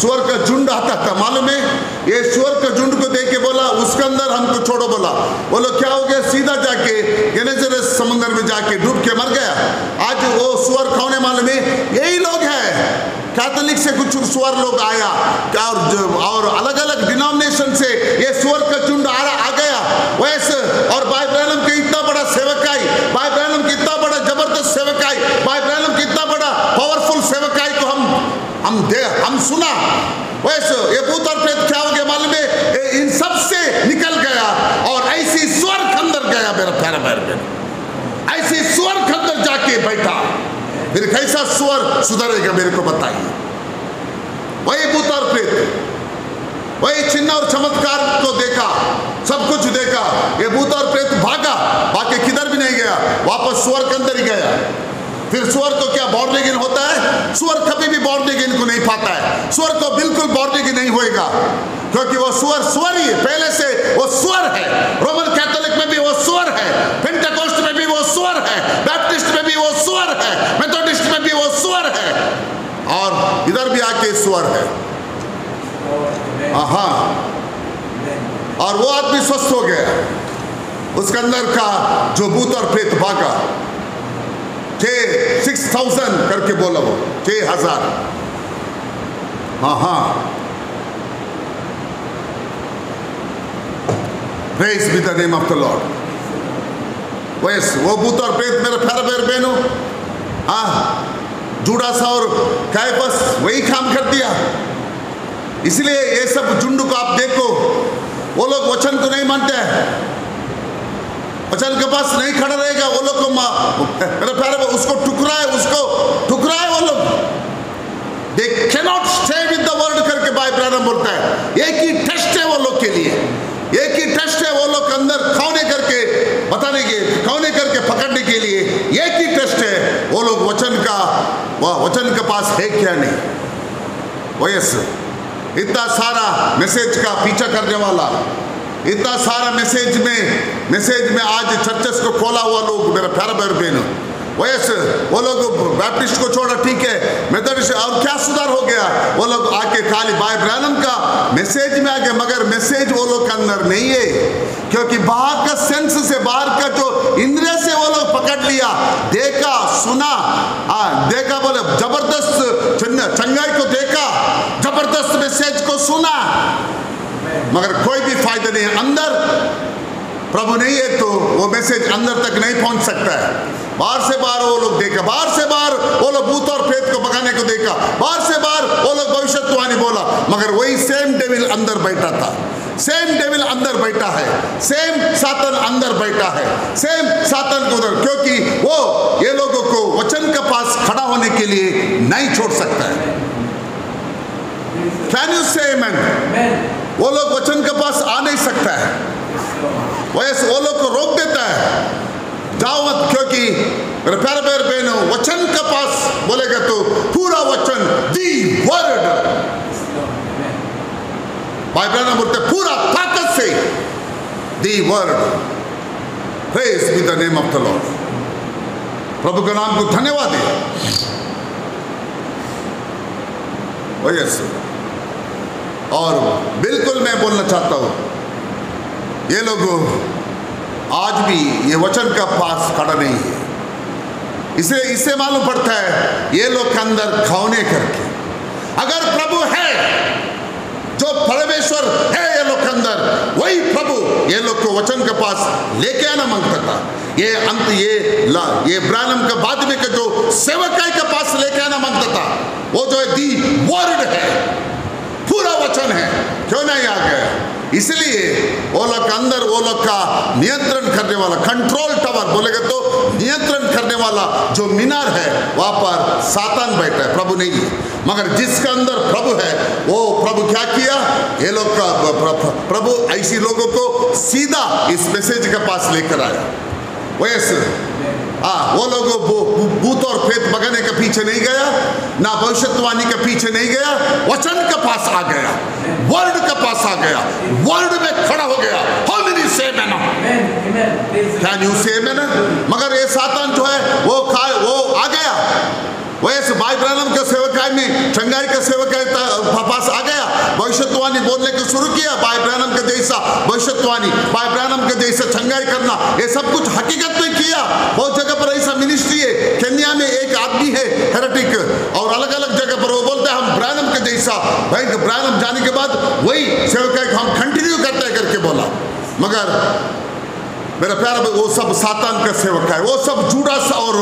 सुअर का झुंड आता था, मालूम है? ये सुअर का झुंड को देख के बोला, उसके अंदर हमको छोड़ो बोला। बोलो, क्या हो गया? सीधा जाके गनेजरस समुद्र में जाके डूब के मर गया। आज वो सुअर कौन है मालूम है? यही लोग हैं। कैथोलिक से कुछ सुअर लोग आया। क्या और और अलग अलग डिनोमिनेशन से ये सुअर का झुंड आ रहा, आ गया। वैसे, और भाई ब्रैनम के इतना बड़ा सेवकाई भाई ब्रैनम की इतना बड़ा ज़बरदस्त सेवकाई भाई ब्रैनम की इतना बड़ा पावरफुल सेवकाई को हम हम दे हम सुना। वैसे ये भूत प्रेत क्या हो गया मालूम है इन सबसे निकल गया और ऐसी स्वर अंदर गया मेरा प्यारा पैर में ऐसी स्वर अंदर जाके बैठा। फिर कैसा स्वर सुधरेगा मेरे को बताइए। वही भूत प्रेत वही चिन्ह और चमत्कार को देखा, सब कुछ देखा। ये भूत और प्रेत भागा बाकी किधर भी नहीं गया, वापस स्वर के अंदर ही गया। फिर स्वर को क्या बॉर्न अगेन होता है? स्वर कभी भी बॉर्न अगेन को नहीं पाता है। स्वर को बिल्कुल बॉर्न अगेन नहीं होएगा। क्योंकि वो स्वर स्वर ही पहले से वो स्वर है। रोमन कैथोलिक में भी वो स्वर है। पेंटाकोस्ट में भी वो स्वर है। बैप्टिस्ट में भी वो स्वर है। मेथोडिस्ट में भी वो स्वर है। और इधर भी आके स्वर है। हाँ और वो आदमी स्वस्थ हो गया। उसके अंदर का जो भूत और प्रेत भागा। छः सिक्स थाउज़ेंड करके बोला वो, छः हज़ार। हाँ हाँ। Praise be the name of the lord वैस वो भूत और प्रेत मेरे फेर पैर बहनों हाँ जूड़ा सा और काय बस वही काम कर दिया। इसलिए ये सब झुंड को आप देखो, वो लोग वचन को नहीं मानते हैं। वचन के पास नहीं खड़ा रहेगा, वो लोग को मेरे प्यारे उसको टुकराए उसको टुकराए वो लोग। They cannot stay with the word करके भाई ब्रैनम बोलता है। एक ही टेस्ट है वो लोग के लिए। एक ही टेस्ट है वो लोग अंदर कौने करके, बताने के कौने करके पकड़ने के लिए। एक ही टेस्ट है, वो लोग वचन का, वह वचन के पास है क्या नहीं? वयस इतना सारा मैसेज का पीछा करने वाला। इतना सारा मैसेज में मैसेज में आज चर्चेस को खोला हुआ लोग, मेरा प्यारा भाई बहन। वयस वो लोग बैप्टिस्ट को छोड़ा, ठीक है। मेथडिस्ट और क्या सुधार हो गया? वो लोग आके खाली बाय ब्रैनम का मैसेज में आके मगर मैसेज वो लोग के अंदर नहीं है। क्योंकि बाहर का सेंस से बाहर का जो इंद्रिय से वो लोग पकड़ लिया, देखा, सुना हाँ देखा बोले, ज़बरदस्त चंगाई को देखा, ज़बरदस्त मैसेज को सुना। मगर कोई भी फ़ायदा नहीं है। अंदर, प्रभु नहीं है तो वो मैसेज अंदर तक नहीं पहुँच सकता है। बाहर से बाहर वो लोग देखा, बाहर से बाहर वो लोग भूत और प्रेत को भगाने को देखा, बाहर से बाहर वो लोग भविष्यवाणी बोला, मगर वही सेम डेविल अंदर बैठा था। सेम डेविल अंदर बैठा है सेम सातन अंदर बैठा है सेम सातन को उधर, क्योंकि वो, ये लोगों को वचन के पास खड़ा होने के लिए नहीं छोड़ सकता है। कैन यू से मैन वो लोग वचन के पास आ नहीं सकता है। वैसे वो लोग को रोक देता है। मत, क्योंकि मेरे प्यारे प्यारे बहनों, वचन के पास बोलेगा तो पूरा वचन, दी वर्ड भाई ब्रहण बोलते पूरा ताकत से the word praise be the name of the lord प्रभु के नाम को धन्यवाद है ओ यस और बिल्कुल मैं बोलना चाहता हूँ ये लोग आज भी ये वचन का पास खड़ा नहीं है। इसे इससे मालूम पड़ता है ये लोग के अंदर खौने करके। अगर प्रभु है जो परमेश्वर है ये लोग के अंदर वही प्रभु ये लोग को वचन के पास लेके आना माँगता। था ये अंत ये ला, ये ब्रानम के बाद में का जो सेवकाई के पास लेके आना माँगता था वो जो दी वर्ड है पूरा वचन है। क्यों नहीं आ गया? इसलिए वो लोग अंदर वो लोग का नियंत्रण करने वाला कंट्रोल टावर बोलेगा तो नियंत्रण करने वाला जो मीनार है, वहाँ पर सातान बैठा है, प्रभु नहीं है। मगर जिसके अंदर प्रभु है, वो प्रभु क्या किया? ये लोग का प्र- प्र- प्रभु ऐसी लोगों को सीधा इस मैसेज के पास लेकर आया। वैसे हाँ वो लोग भू- भूत और प्रेत बगाने के पीछे नहीं गया ना भविष्यवाणी के पीछे नहीं गया वचन के पास आ गया वर्ड के पास आ गया वर्ड में खड़ा हो गया। How many say man can you say man मगर ये सातान जो है वो खा वो आ गया। वैसे भाई ब्रहणम के सेवकाई में चंगाई के गया भविष्यवाणी बोलने को शुरू किया, भाई ब्रहणम के जैसा भविष्यवाणी, भाई ब्रहणम के जैसा चंगाई करना, ये सब कुछ हकीकत में किया। बहुत जगह पर ऐसा मिनिस्ट्री है केन्या में एक आदमी है हेरेटिक और अलग अलग जगह पर वो बोलते हैं, हम ब्रहणम के जैसा। भाई ब्रहणम जाने के बाद वही सेवकाई हम कंटिन्यू करते हैं करके बोला। मगर मेरा प्यारा वो सब सातान का सेवक है, वो सब जूडास और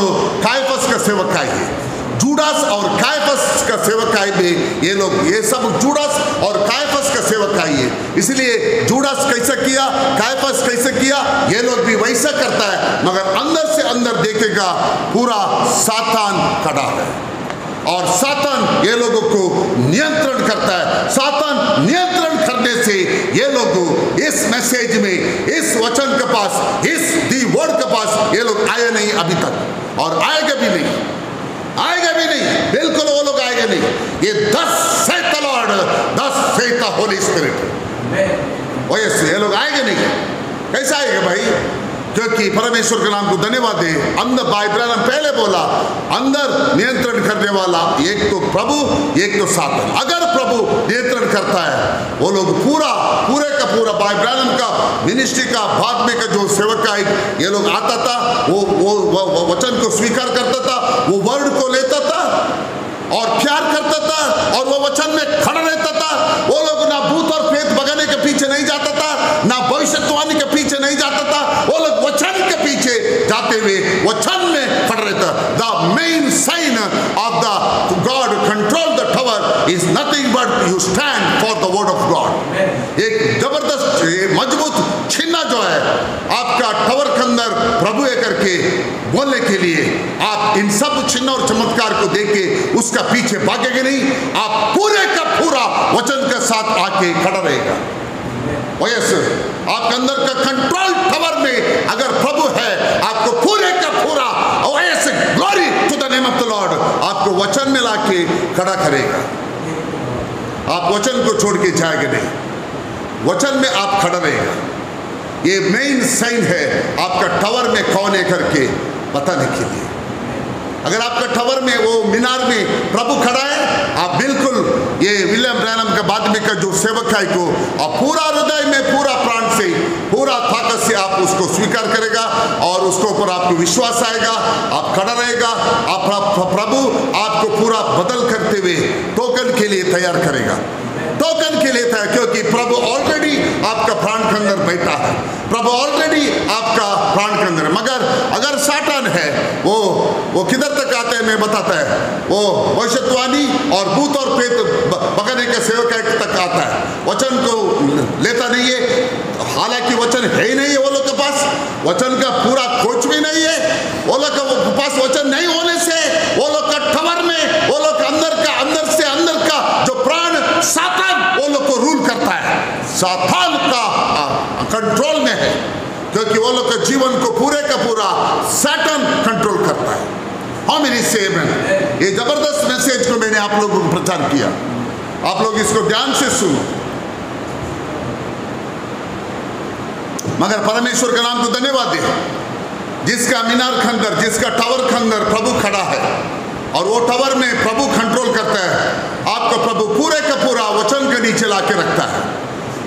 कायफस का सेवक है जूडास और कायफस का सेवक है में ये लोग, ये सब जूडास और कायफस का सेवक है। ये इसलिए जूडास कैसा किया कायफस कैसे किया, ये लोग भी वैसा करता है। मगर अंदर से अंदर देखेगा, पूरा सातान खड़ा है। और सातान ये लोगों को नियंत्रण करता है। सातान नियंत्रण करने से ये लोग इस मैसेज में, इस वचन के पास, इस दी वर्ड के पास ये लोग आए नहीं अभी तक। और आएगा भी नहीं। आएगा भी नहीं। बिल्कुल वो लोग आएगा नहीं। ये दस से लॉर्ड दस से होली स्पिरिट। Amen. ये लोग आएँगे नहीं। कैसे आएँगे भाई? क्योंकि परमेश्वर के नाम को धन्यवाद दे। अंदर भाई बाइब्रान पहले बोला अंदर नियंत्रण करने वाला एक तो प्रभु एक तो साधन। अगर प्रभु नियंत्रण करता है वो लोग पूरा पूरे का पूरा बाइब्रान का मिनिस्ट्री का बाद में का जो सेवक का एक ये लोग आता था वो वो, वचन को स्वीकार करता था वो वर्ड को लेता था और प्यार करता था और वो वचन में खड़ा रहता था। वो लोग ना भूत और प्रेत बगाने के पीछे नहीं जाता था ना भविष्यवाणी के पीछे नहीं जाता था। वो लोग जाते हुए वचन में खड़ा रहता the main sign of the God control the tower is nothing but you stand for the word of God एक ज़बरदस्त मज़बूत छिन्ना जो है, आपका टावर के अंदर प्रभु है करके बोलने के लिए आप इन सब चिन्ह और चमत्कार को देख के उसका पीछे भागेंगे नहीं, आप पूरे का पूरा वचन के साथ आके खड़ा रहेगा। वैसे आपके अंदर का कंट्रोल टावर में अगर प्रभु है, आपको पूरे का पूरा वैसे glory to the name of the lord आपको वचन में लाके खड़ा करेगा। आप वचन को छोड़ के जाएँगे नहीं। वचन में आप खड़ा रहेगा। ये मेन साइन है आपका टावर में कौन है करके? बताने के लिए अगर आपका टावर में, वो मीनार में प्रभु खड़ा है, आप बिल्कुल ये विलियम ब्रैनम के बाद में का जो सेवक है को आप पूरा हृदय में, पूरा प्राण से, पूरा ताकत से आप उसको स्वीकार करेगा और उसके ऊपर आपको विश्वास आएगा, आप खड़ा रहेगा, आप प्रभु आपको पूरा बदल करते हुए टोकन के लिए तैयार करेगा। टोकन के लिए था, क्योंकि प्रभु ऑलरेडी आपका प्राण के अंदर बैठा है। प्रभु ऑलरेडी आपका प्राण के अंदर मगर अगर साटान है, वो वो किधर तक आता है, मैं बताता है। वो भविष्यवाणी और भूत और प्रेत ब- के सेवक तक आता है। वचन को लेता नहीं है। हालाँकि वचन है ही नहीं है वो लोग के पास। वचन का पूरा खोज भी नहीं है। वो लोग के पास वचन नहीं होने से, वो लोग का ठवर में, वो लोग अंदर का, अंदर से अंदर का जो प्राण को रूल करता है। सातान का कंट्रोल में है। क्योंकि वो लोग के जीवन को पूरे का पूरा सैटन कंट्रोल करता है। हाउ मेनी सेव ये ज़बरदस्त मैसेज को मैंने आप लोगों को प्रचार किया। आप लोग इसको ध्यान से सुनो। मगर परमेश्वर के नाम को धन्यवाद दे। जिसका मीनार खंडर, जिसका टावर खंडर प्रभु खड़ा है। और वो टावर में प्रभु कंट्रोल करता है। आपको प्रभु पूरे का पूरा वचन के नीचे लाके रखता है।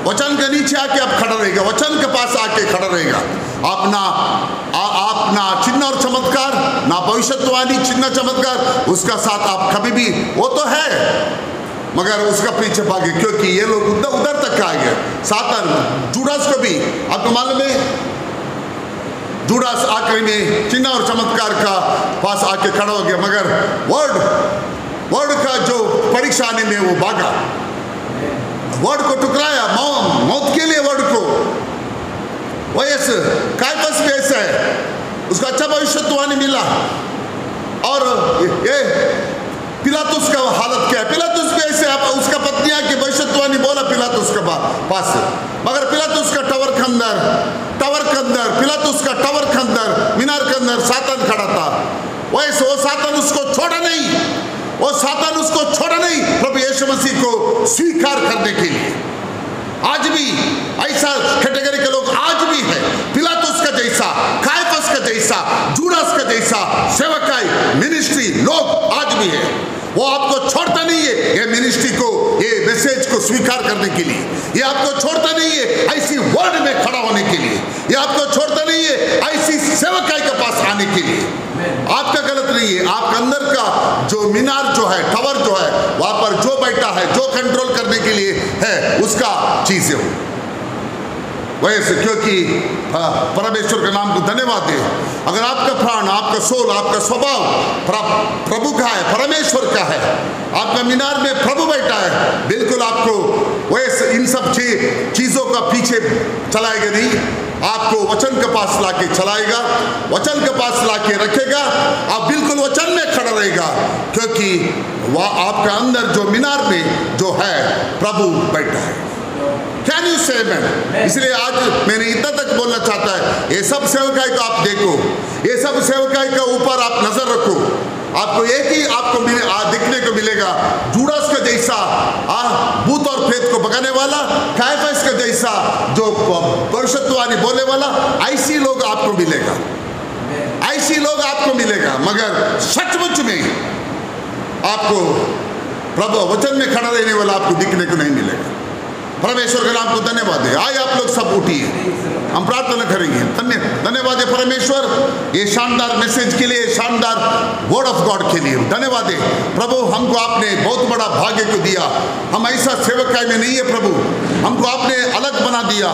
वचन के नीचे आके आप खड़ा रहेगा। वचन के पास आके खड़ा रहेगा। आप ना आ, आप ना चिन्ह और चमत्कार ना भविष्यवाणी चिन्ह चमत्कार उसका साथ आप कभी भी वो तो है। मगर उसका पीछे भागे क्योंकि ये लोग उधर उधर तक आ गए सातन जुड़ास को भी। आपको मालूम है जुड़ास आखिरी में चिन्ह और चमत्कार का पास आके खड़ा हो गया, मगर वर्ड वर्ड का जो परीक्षा आने में वो भागा। वर्ड को टुकराया मौत के लिए वर्ड को। वयस कायपस भी है उसका अच्छा भविष्य तो आने मिला। और ये पिलातुस का हालत क्या है? पिलातुस भी ऐसे आप, उसका पत्नी आके भविष्यवाणी बोला पिलातुस का पास मगर पिलातुस का टावर के अंदर टावर के अंदर पिलातुस का टावर के अंदर मीनार के अंदर सातन खड़ा था। वैसे वो सातन उसको छोड़ा नहीं। वो सातन उसको छोड़ा नहीं प्रभु यीशु मसीह को स्वीकार करने के लिए। आज भी ऐसा कैटेगरी के लोग आज भी है। पिलातुस का जैसा कायपस का जैसा जूडास का जैसा सेवकाई मिनिस्ट्री लोग आज भी है। वो आपको छोड़ता नहीं है ये मिनिस्ट्री को, ये मैसेज को स्वीकार करने के लिए। ये आपको छोड़ता नहीं है ऐसी वर्ड में खड़ा होने के लिए। ये आपको छोड़ता नहीं है ऐसी सेवकाई के पास आने के लिए। आपका गलत नहीं है। आपके अंदर का जो मीनार जो है टावर जो है, वहाँ पर जो बैठा है, जो कंट्रोल करने के लिए है, उसका चीज़ें हो वैसे क्योंकि परमेश्वर के नाम को धन्यवाद दे। अगर आपका प्राण, आपका सोल, आपका स्वभाव प्रभु का है, परमेश्वर का है, आपका मीनार में प्रभु बैठा है, बिल्कुल आपको वैसे इन सब चीज़ों का पीछे चलाएगा नहीं, आपको वचन के पास लाके चलाएगा, वचन के पास लाके रखेगा, आप बिल्कुल वचन में खड़ा रहेगा, क्योंकि वह आपका अंदर जो मीनार में जो है, प्रभु बैठा है। कैन यू से मैन इसलिए आज मैंने इतना तक बोलना चाहता है ये सब सेवकाई को आप देखो ये सब सेवकाई का ऊपर आप नज़र रखो। आपको एक ही आपको मिले, आ, दिखने को मिलेगा। जूडस का जैसा आ, भूत और प्रेत को भगाने वाला कायफस का जैसा जो भविष्यवाणी बोलने वाला ऐसी लोग आपको मिलेगा। ऐसी लोग आपको मिलेगा मगर सचमुच में आपको प्रभु वचन में खड़ा रहने वाला आपको दिखने को नहीं मिलेगा। परमेश्वर के नाम को धन्यवाद है आइए आप लोग सब उठिए। हम प्रार्थना करेंगे। धन्य धन्यवाद है परमेश्वर। ये शानदार मैसेज के लिए शानदार वर्ड ऑफ़ गॉड के लिए। धन्यवाद है। प्रभु, हमको आपने बहुत बड़ा भाग्य को दिया? हम ऐसा सेवकाई में नहीं है प्रभु। हमको आपने अलग बना दिया।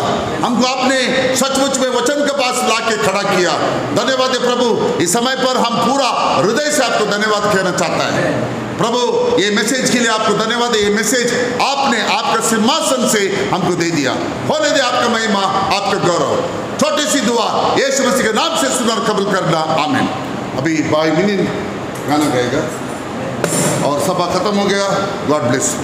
हमको आपने सचमुच में वचन के पास ला के खड़ा किया। धन्यवाद है प्रभु। इस समय पर हम पूरा हृदय से आपको धन्यवाद कहना चाहता है। प्रभु, ये मैसेज के लिए आपको धन्यवाद, ये मैसेज आपने आपका सिंहासन से हमको दे दिया। होने दे आपका महिमा, आपका गौरव। छोटी सी दुआ, यीशु मसीह के नाम से सुनर कबल करना। आमिन। अभी बाई मिनट गाना गाएगा और सभा खत्म हो गया। God bless